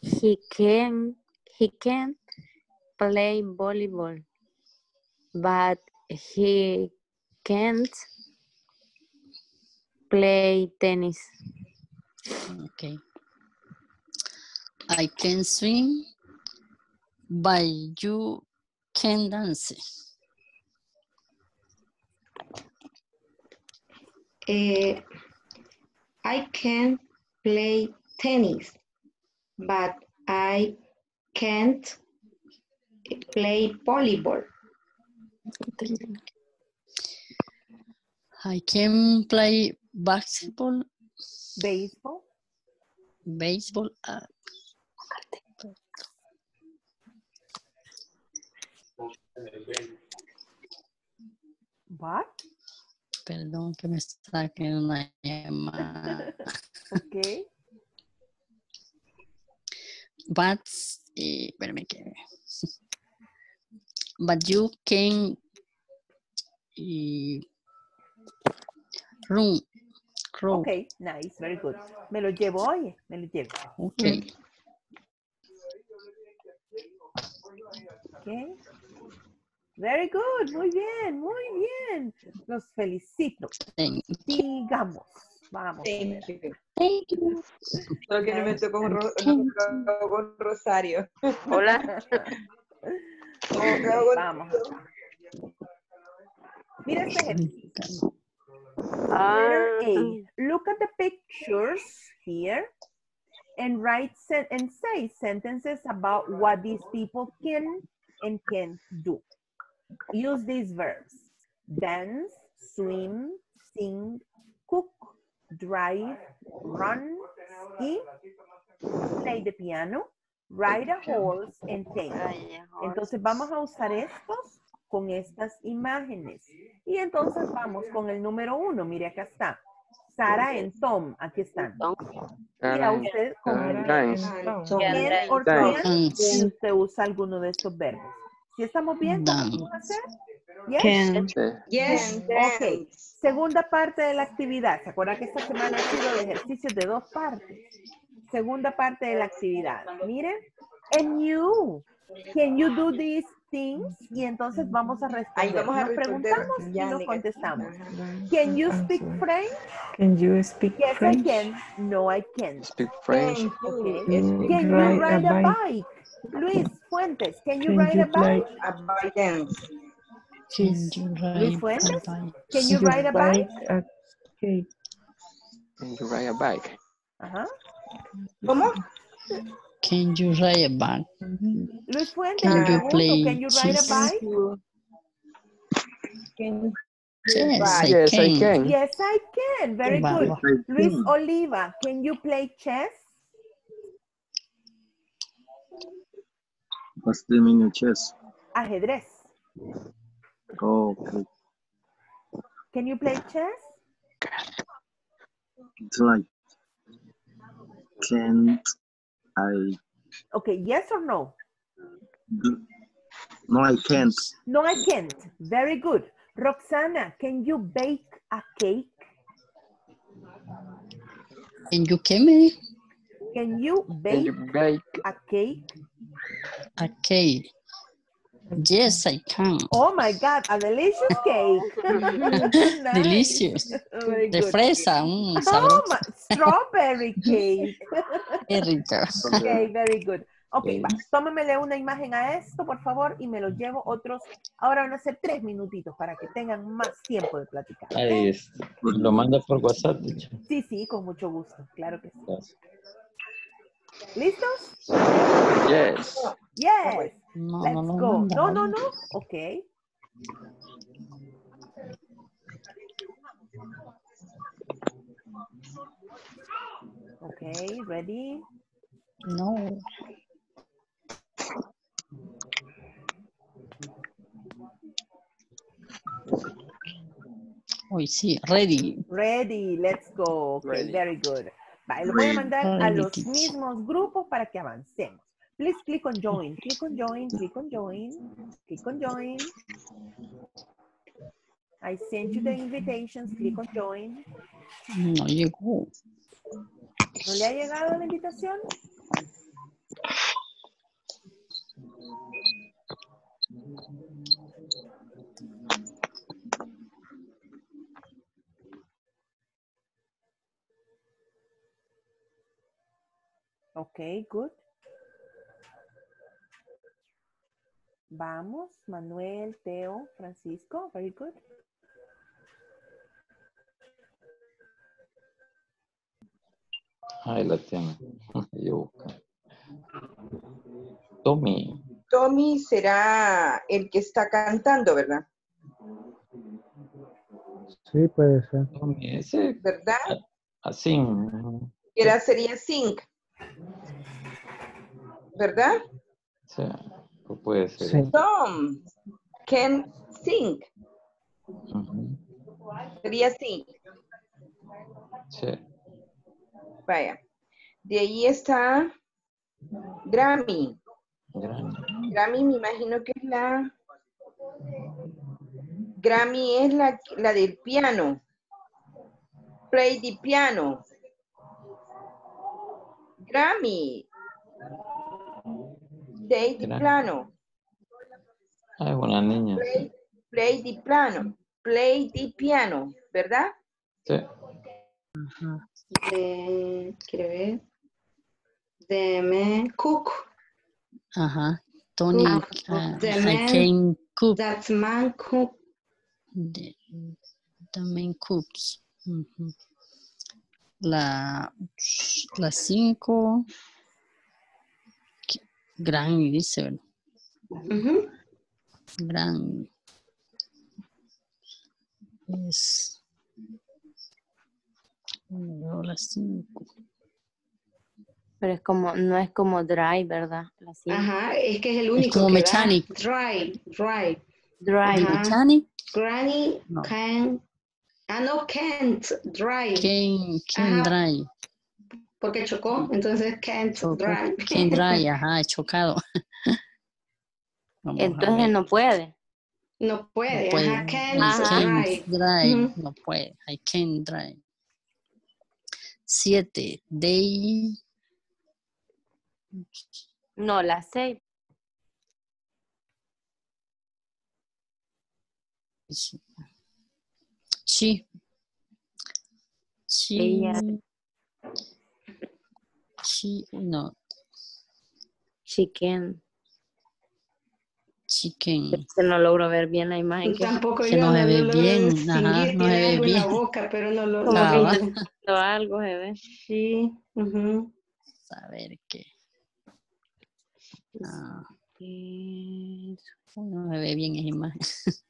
S2: he can he can play volleyball, but he can't play tennis.
S20: Okay. I can swim, but you can dance.
S4: Eh, I can play tennis, but I can't play volleyball.
S20: I can play basketball,
S3: Baseball.
S20: baseball. uh,
S3: What?
S20: perdón que me saquen una llamada. [laughs]
S3: Ok.
S20: But, eh, espérame que. But you can eh, run, row.
S3: Ok, nice, very good. Me lo llevo, oye, me lo llevo.
S20: Okay.
S3: Ok. Very good, muy bien, muy bien. Los felicito.
S20: Thank
S3: Sigamos. Vamos.
S18: Thank you.
S21: Thank you.
S18: Solo que no me tocó con, Ro- no me tocó con Rosario.
S2: Hola. [laughs]
S3: Oh, ok, vamos. Mira este ejercicio. Letter A. Ah. Look at the pictures here and write and say sentences about what these people can and can't do. Use these verbs. Dance, swim, sing, cook, drive, run, ski, play the piano, ride a horse, and paint. Entonces vamos a usar estos con estas imágenes. Y entonces vamos con el número uno. Mire, acá está. Sara y Tom, aquí están. Y a
S19: Dance.
S3: usted con el si usted usa alguno de estos verbos. ¿Sí estamos bien? ¿Cómo vamos a hacer? Yes.
S16: Can.
S18: Yes.
S3: Ok. Segunda parte de la actividad. ¿Se acuerda que esta semana ha sido de ejercicios de dos partes? Segunda parte de la actividad. Miren. And you. Can you do these things? Y entonces vamos a responder.
S18: Ahí vamos a responder
S3: preguntamos y nos contestamos. Can you speak French?
S1: Can you speak
S3: Yes, I
S1: French?
S3: can. No, I can't.
S19: Speak French.
S3: Okay. Can you
S1: ride a
S3: ride a
S1: bike.
S3: bike? Luis Fuentes, can you
S1: Can
S3: ride
S1: you
S3: a bike?
S18: A bike dance.
S20: Can you
S3: Luis
S20: ride
S3: Fuentes,
S20: a bike?
S3: can you ride a bike?
S1: Okay.
S19: Can you ride a bike?
S3: Ajá.
S18: ¿Cómo?
S20: Can you ride a bike?
S3: Luis Fuentes,
S20: Can you
S3: pregunto,
S20: play
S3: can you ride a
S20: chess?
S3: bike?
S20: Yes, I
S19: Yes, I
S20: can.
S19: can.
S3: Yes, I can. Very good. Luis Oliva, can you play chess?
S22: What's the meaning of chess?
S3: Ajedrez.
S22: Oh, okay.
S3: Can you play chess?
S22: It's like, can't I
S3: Okay, yes or no?
S22: No, I can't.
S3: No, I can't. Very good. Roxana, can you bake a cake?
S20: Can you can me
S3: Can you
S19: Can
S3: bake
S19: you bake?
S3: a cake?
S20: a cake? Yes, I can.
S3: Oh my God, a delicious cake. Nice. [laughs] [laughs]
S20: Delicious. [laughs]
S3: Very
S20: De
S3: good.
S20: fresa, mm,
S3: Oh,
S20: sabroso.
S3: my, strawberry cake.
S20: Qué rico.
S3: ok, very good. Ok, va. Tómemele una imagen a esto, por favor, y me lo llevo otros. Ahora van a ser tres minutitos para que tengan más tiempo de platicar.
S5: Ahí es. Lo manda por WhatsApp, de hecho.
S3: Sí, sí, con mucho gusto. Claro que sí.
S5: Gracias.
S3: ¿Listos?
S19: Yes.
S3: Yes.
S20: No,
S3: Let's
S20: no, no,
S3: go. No, no, no. Ok. Okay, ready?
S20: No. Hoy sí, ready.
S3: Ready, let's go. Okay,
S19: Ready.
S3: very good. Vale, lo voy a
S20: Ready.
S3: mandar a
S20: Ready,
S3: los
S20: teacher.
S3: mismos grupos para que avancemos. Please click on join, click on join, click on join, click on join. I sent you the invitations, click on join.
S20: No llegó.
S3: ¿No le ha llegado la invitación? Ok, good. Vamos, Manuel, Teo, Francisco, very good.
S5: Ahí la tiene. [laughs] Yo busco. Tommy.
S18: Tommy será el que está cantando, ¿verdad?
S15: Sí, puede ser.
S5: Tommy, ese.
S18: ¿Verdad?
S5: Así.
S18: Era, sería Sing. ¿Verdad?
S5: Sí. Puede ser.
S15: Sí.
S18: Tom can sing.
S5: Ujú,
S18: Sería Sing.
S5: Sí.
S18: Vaya. De ahí está Grammy. Grammy me imagino que es la... Grammy es la, la del piano. Play the piano. Grammy. Play the piano.
S5: Es una niña.
S18: Play, play the piano. Play the piano. ¿Verdad?
S5: Sí.
S14: De, quiero ver. The man cook.
S20: Ajá. Tony,
S14: Cook.
S20: ah,
S14: The
S20: I
S14: man
S20: can cook.
S14: That man cook.
S20: The, the man cooks. Ujú. La, la cinco. Gran, dice, ¿verdad?
S14: Ujú.
S20: Gran. Es. no, la cinco.
S2: Pero es como, no es como dry, ¿verdad? La cinco.
S14: Ajá, es que es el único
S20: como
S14: que da.
S20: mechanic.
S14: Dry, dry.
S2: Dry.
S14: Ajá.
S20: Mechanic.
S14: Granny
S20: No.
S14: can. Ah, no, can't. Dry.
S20: Can, can
S14: Ajá.
S20: dry.
S14: Porque chocó, entonces can't
S20: Chocó.
S14: dry.
S20: Can dry, ajá, chocado. [laughs] Vamos
S2: Entonces no puede.
S14: No puede,
S20: No puede.
S14: ajá, can't
S2: Ajá.
S14: dry.
S20: Can't dry,
S14: Ujú.
S20: no puede. I can dry. Siete. They.
S2: No, la seis.
S20: Chi. Chi.
S2: Ella.
S20: Chi. No.
S2: Chicken.
S20: Chicken.
S2: Se no logro ver bien la imagen. que-
S14: Tampoco
S20: Que
S14: yo
S20: no se ve
S14: logro
S20: bien, ajá, no se ve
S14: algo en la
S20: bien.
S14: boca, pero no lo
S2: Como
S14: no
S2: que algo se ve.
S14: Sí. ujú.
S20: A ver qué. Ah,
S2: Eso.
S20: no se ve bien esa imagen. [laughs]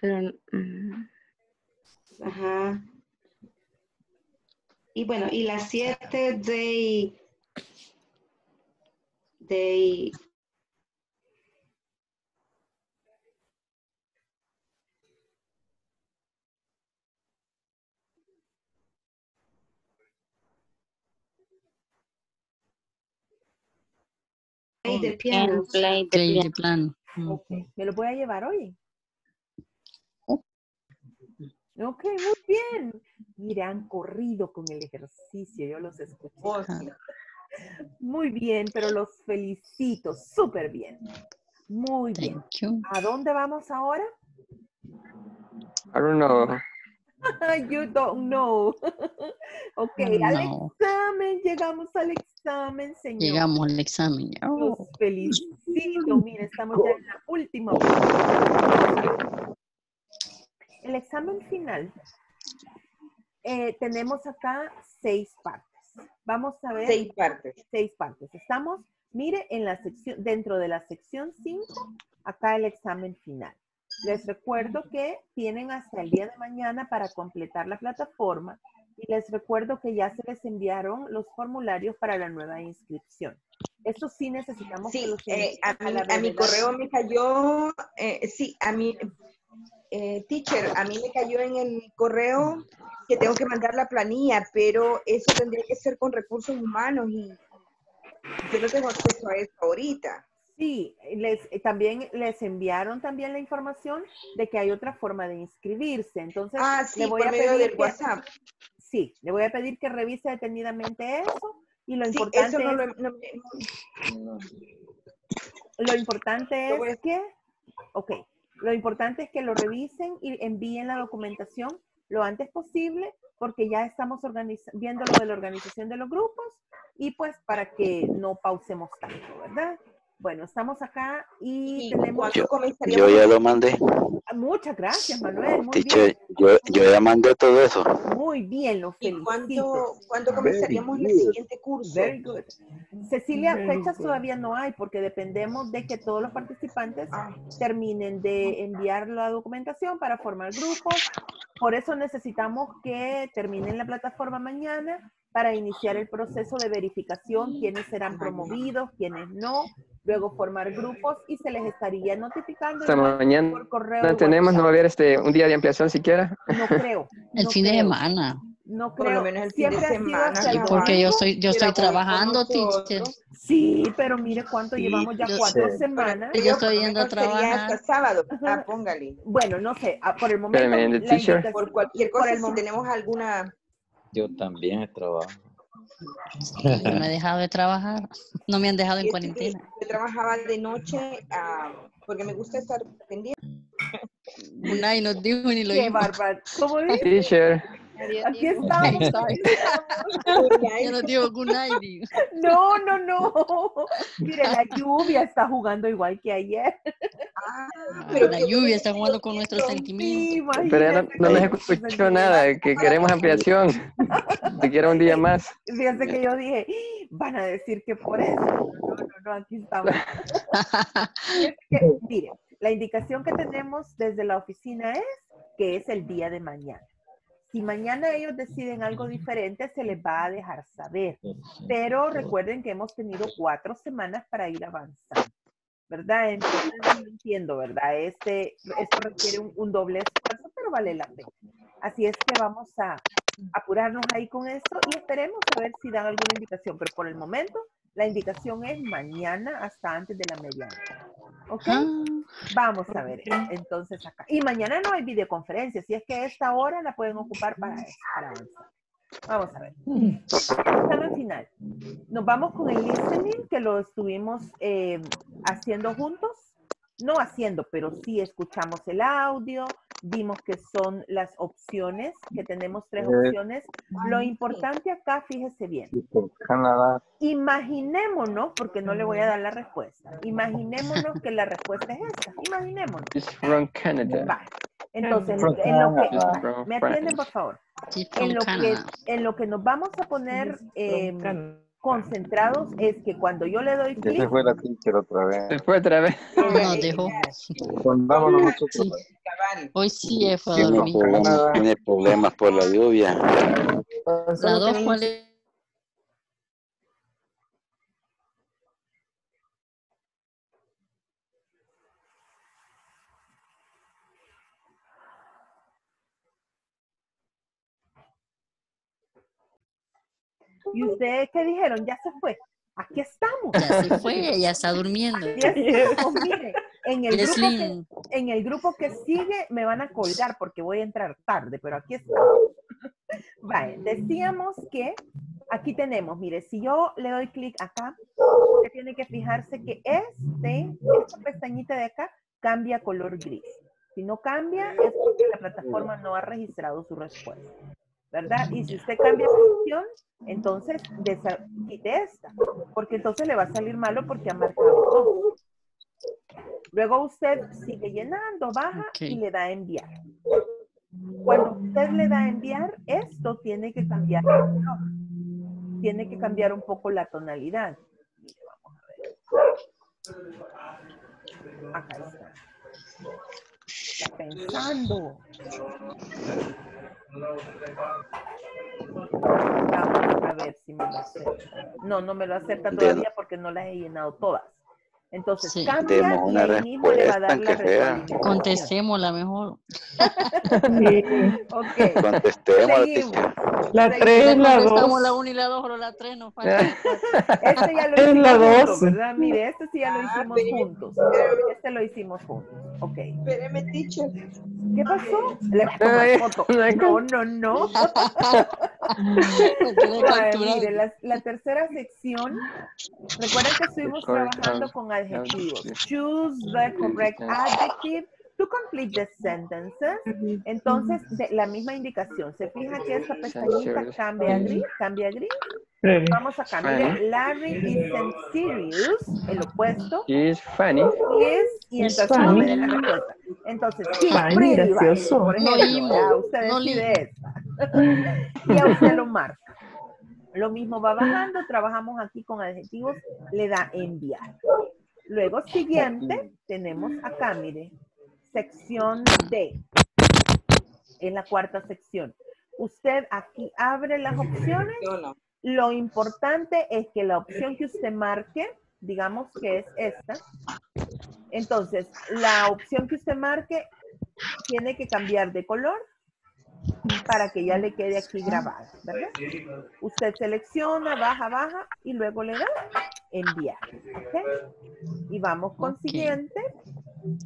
S2: Pero mm,
S14: Ajá. Y bueno, y las siete de de play the piano.
S2: play the piano.
S3: ¿me lo voy a llevar hoy?
S20: Oh.
S3: Ok, muy bien. Mire, han corrido con el ejercicio, yo los escuché. [laughs] Muy bien, pero los felicito, súper bien. Muy bien. ¿A dónde vamos ahora?
S19: I don't know. [laughs]
S3: you don't know. [laughs] ok, al examen, llegamos al examen, señor.
S20: Llegamos al examen.
S3: Los
S20: Oh,
S3: felicito. Mira, estamos ya en la última. El examen final. Eh, tenemos acá seis partes. Vamos a ver
S18: Seis partes.
S3: seis partes. Estamos, mire, en la sección, dentro de la sección 5, acá el examen final. Les recuerdo que tienen hasta el día de mañana para completar la plataforma y les recuerdo que ya se les enviaron los formularios para la nueva inscripción. Eso sí necesitamos que
S18: Sí,
S3: los
S18: eh, a, mí,
S3: la
S18: a mi correo me cayó, eh, sí, a mi, eh, teacher, a mí me cayó en el correo que tengo que mandar la planilla, pero eso tendría que ser con recursos humanos y yo no tengo acceso a eso ahorita.
S3: Sí, les, eh, también les enviaron también la información de que hay otra forma de inscribirse. Entonces,
S18: Ah, sí,
S3: le voy
S18: por
S3: a
S18: medio
S3: pedir
S18: del
S3: que-
S18: WhatsApp.
S3: Sí, le voy a pedir que revise detenidamente eso y lo
S18: Sí,
S3: importante
S18: eso no
S3: es,
S18: lo, no no.
S3: lo importante es que, ok, lo importante es que lo revisen y envíen la documentación lo antes posible porque ya estamos viendo lo de la organización de los grupos y pues para que no pausemos tanto, ¿verdad? Bueno, estamos acá y
S18: ¿Y
S3: tenemos...
S17: Yo, ya lo mandé.
S3: Muchas gracias, Manuel. Muy
S17: Teacher,
S3: bien.
S17: yo, yo ya mandé todo eso.
S3: Muy bien, lo
S18: ¿Y
S3: felicito.
S18: cuándo, cuándo comenzaríamos el siguiente curso?
S3: Very good. Cecilia,
S18: Very
S3: fechas
S18: good.
S3: todavía no hay porque dependemos de que todos los participantes
S18: Ah.
S3: terminen de enviar la documentación para formar grupos. Por eso necesitamos que terminen la plataforma mañana para iniciar el proceso de verificación, quiénes serán promovidos, quiénes no, luego formar grupos y se les estaría notificando
S19: mañana
S3: por correo.
S19: no tenemos, no va a haber este, un día de ampliación siquiera.
S3: No creo.
S20: el
S3: no
S20: fin de
S3: creo.
S20: semana.
S3: No
S18: Por lo
S3: creo.
S18: menos el fin de
S3: Siempre ha sido
S18: semana, claro.
S20: Porque yo estoy, yo estoy
S18: Pero
S20: trabajando, teacher.
S3: Sí, pero mire cuánto llevamos ya cuatro
S20: sé.
S3: semanas.
S20: Yo estoy
S18: por
S20: yendo a trabajar.
S18: hasta sábado. Ah, póngale.
S3: Bueno, no sé, ah, por el momento.
S19: The
S3: la
S18: Por cualquier
S3: por
S18: cosa,
S3: el
S18: si
S3: mom-
S18: tenemos alguna...
S5: Yo también he
S20: no he dejado de trabajar. No me han dejado en cuarentena.
S18: Yo trabajaba de noche ah, porque me gusta estar pendiente.
S20: Unai nos dijo ni lo
S3: Qué bárbaro. ¿Cómo dice?
S19: Teacher,
S3: Aquí estamos.
S20: Yo no digo good night. digo.
S3: No, no, no. Mire, la lluvia está jugando igual que ayer.
S20: Ah, la lluvia está jugando con nuestros sentimientos.
S19: Pero ya no, no les escucho nada, que queremos ampliación. Te quiero un día más.
S3: Fíjense que yo dije, van a decir que por eso. No, no, no, aquí estamos. [laughs] Es que, mire, la indicación que tenemos desde la oficina es que es el día de mañana. Si mañana ellos deciden algo diferente, se les va a dejar saber. Pero recuerden que hemos tenido cuatro semanas para ir avanzando. ¿Verdad? Entonces, no entiendo, ¿verdad? Este, esto requiere un, un doble esfuerzo, pero vale la pena. Así es que vamos a apurarnos ahí con esto y esperemos a ver si dan alguna indicación. Pero por el momento, la indicación es mañana hasta antes de la medianoche. ¿Ok? Vamos a ver. Entonces acá. Y mañana no hay videoconferencia, si es que esta hora la pueden ocupar para eso, para avanzar. Vamos a ver. Examen final. Nos vamos con el listening, que lo estuvimos eh, haciendo juntos. No haciendo, pero sí escuchamos el audio, vimos que son las opciones, que tenemos tres
S22: Eh,
S3: opciones. Lo importante acá, fíjese bien, imaginémonos, porque no le voy a dar la respuesta, imaginémonos que la respuesta es esta, imaginémonos.
S19: It's from Canada.
S3: Va. Entonces,
S19: From
S3: en lo que,
S19: Canada.
S3: va,
S19: From
S3: me atienden, por favor. En lo, que, en lo que nos vamos a poner eh, concentrados es que cuando yo le doy
S22: Ya se
S3: clic,
S22: fue la teacher otra vez.
S19: Se fue otra vez. [laughs]
S20: Nos dejó.
S22: Pondámonos nosotros.
S20: Hoy sí eh, fue a
S17: Tiene
S20: dormir.
S17: problemas, tiene problemas por la lluvia.
S20: La dos, ¿cuál es?
S3: ¿Y ustedes qué dijeron? Ya se fue. Aquí estamos.
S20: Ya se fue, ya está durmiendo.
S3: Estamos, mire, en el, grupo que, en el grupo que sigue me van a colgar porque voy a entrar tarde, pero aquí estamos. Vale, decíamos que aquí tenemos, mire, si yo le doy clic acá, usted tiene que fijarse que este, esta pestañita de acá cambia color gris. Si no cambia, es porque la plataforma no ha registrado su respuesta. ¿Verdad? Y si usted cambia de opción, entonces quite esta, porque entonces le va a salir malo porque ha marcado dos. Luego usted sigue llenando, baja y le da a enviar. Cuando usted le da a enviar, esto tiene que cambiar de color. Tiene que cambiar un poco la tonalidad. Mire, vamos a ver. Acá está. Está pensando. Vamos a ver si me lo acepta. No, no me lo acepta todavía porque no las he llenado todas. Entonces,
S20: Sí.
S3: cambia y
S17: una
S3: ahí mismo le va a dar la
S17: respuesta que sea.
S3: retroalimentación.
S20: Contestémosla mejor.
S3: Ok. [laughs]
S17: Contestemos,
S3: Seguimos.
S17: teacher.
S1: La
S3: Seguimos.
S1: 3, la
S20: Contestamos
S1: 2.
S20: la 1 y la 2, pero la 3 nos falta. [laughs]
S3: Este ya lo [laughs] hicimos
S1: la
S3: juntos. ¿verdad? Mire, este sí ya lo
S18: Ah,
S3: hicimos
S18: pero-
S3: juntos. Este lo hicimos juntos. Ok.
S18: Espéreme, teacher.
S3: ¿Qué pasó? Le va a tomar
S19: Ay,
S3: foto.
S19: no
S3: No, no, no.
S20: Me quedé
S3: Vaya,
S20: capturado.
S3: mire, la, la tercera sección, recuerden que estuvimos trabajando con adjetivos. Choose the correct adjective to complete the sentences. Entonces, de- la misma indicación. Se fija que esta pestañita cambia a gris, cambia a gris. Vamos acá. Mire, Larry isn't serious, el opuesto.
S19: She's funny.
S3: Is y entonces
S1: funny.
S3: me la respuesta. Entonces, he's
S1: Funny, gracioso.
S3: por
S20: No
S3: ejemplo, ya usted
S20: no
S3: decide esta. [laughs] y a usted lo marca. Lo mismo va bajando, trabajamos aquí con adjetivos, le da enviar. Luego, siguiente, tenemos acá, mire, sección D. En la cuarta sección. Usted aquí abre las opciones. Lo importante es que la opción que usted marque, digamos que es esta, entonces la opción que usted marque tiene que cambiar de color para que ya le quede aquí grabada, ¿verdad? Usted selecciona, baja, baja y luego le da enviar, ¿ok? Y vamos con siguiente,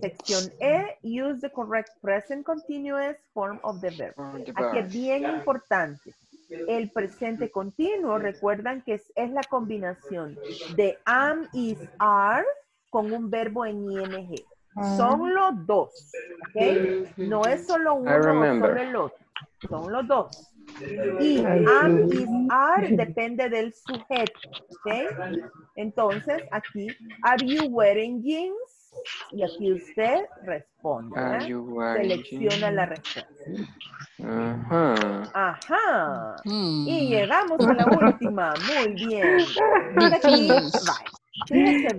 S3: sección E, use the correct present continuous form of the verb. Aquí es bien importante. El presente continuo, recuerdan que es, es la combinación de am, is, are con un verbo en ing. Son los dos, ¿ok? No es solo uno o solo el otro. Son los dos. Y am, is, are depende del sujeto, ¿ok? Entonces, aquí, are you wearing jeans? Y aquí usted responde,
S19: Are
S3: ¿verdad?
S19: you wearing
S3: Selecciona la respuesta.
S19: Ajá.
S3: Ajá.
S20: Hmm.
S3: Y llegamos a la última. Muy bien. Aquí.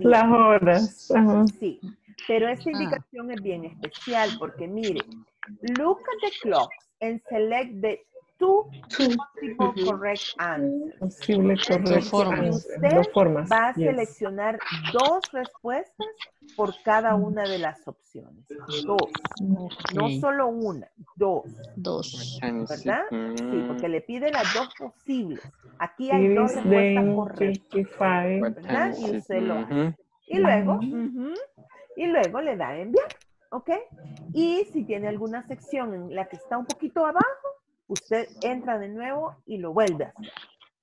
S1: Las horas. Ajá.
S3: Sí, pero esta indicación es bien especial porque mire, look at the clocks and select the two possible correct answers.
S1: Posible correcto.
S3: Usted
S1: Dos formas.
S3: va a
S1: yes.
S3: seleccionar dos respuestas por cada una de las opciones. Dos. No solo una, dos.
S20: Dos.
S3: ¿Verdad? Sí, porque le pide las dos posibles. Aquí hay
S1: It
S3: dos respuestas correctas.
S1: 55.
S19: what
S3: ¿verdad?
S19: time
S3: Y
S19: is it?
S3: usted lo hace.
S19: Ujú.
S3: Y luego, y luego le da a enviar, ¿ok? Y si tiene alguna sección en la que está un poquito abajo, usted entra de nuevo y lo vuelve a hacer,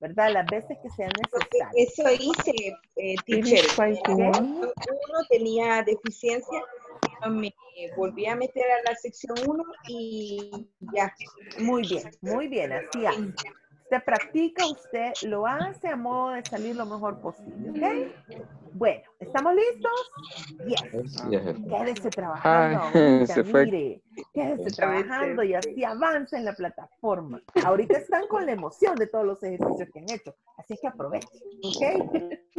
S3: ¿verdad? Las veces que sea necesario.
S18: Eso hice, eh, teacher. Uno tenía deficiencia, pero me volví a meter a la sección 1 y ya.
S3: Muy bien, muy bien, así hace. Usted practica, usted lo hace a modo de salir lo mejor posible, ¿ok? Bueno, ¿estamos listos? Yes. Quédese trabajando
S19: Ay, [laughs]
S3: ahorita,
S19: se fue.
S3: mire. Quédese trabajando y así avanza en la plataforma. Ahorita están con la emoción de todos los ejercicios que han hecho. Así es que aprovechen, ¿ok?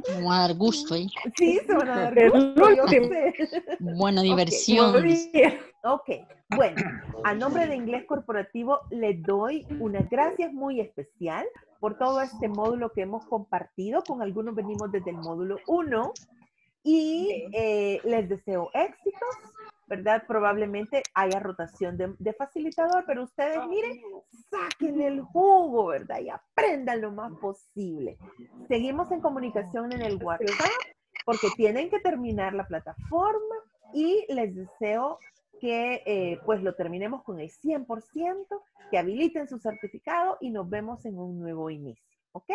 S20: Me va a dar gusto ahí.
S3: Sí, se van a dar gusto, yo sé. [laughs] Ok,
S20: diversión.
S3: Ok, bueno, a nombre de Inglés Corporativo le doy unas gracias muy especial por todo este módulo que hemos compartido. Con algunos venimos desde el módulo 1 y eh, les deseo éxitos, ¿verdad? Probablemente haya rotación de, de facilitador, pero ustedes miren, saquen el jugo, ¿verdad? Y aprendan lo más posible. Seguimos en comunicación en el WhatsApp porque tienen que terminar la plataforma y les deseo que eh, pues lo terminemos con el 100%, que habiliten su certificado y nos vemos en un nuevo inicio. ¿Ok?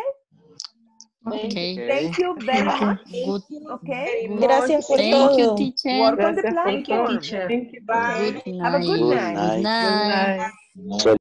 S20: Ok.
S3: Thank you very much.
S20: Good.
S3: Okay.
S20: Gracias por Thank you, todo. teacher.
S3: Work on the
S1: Gracias por
S3: platform.
S1: todo. Thank you.
S18: Bye.
S3: Have a good.
S20: Night.
S1: Good night.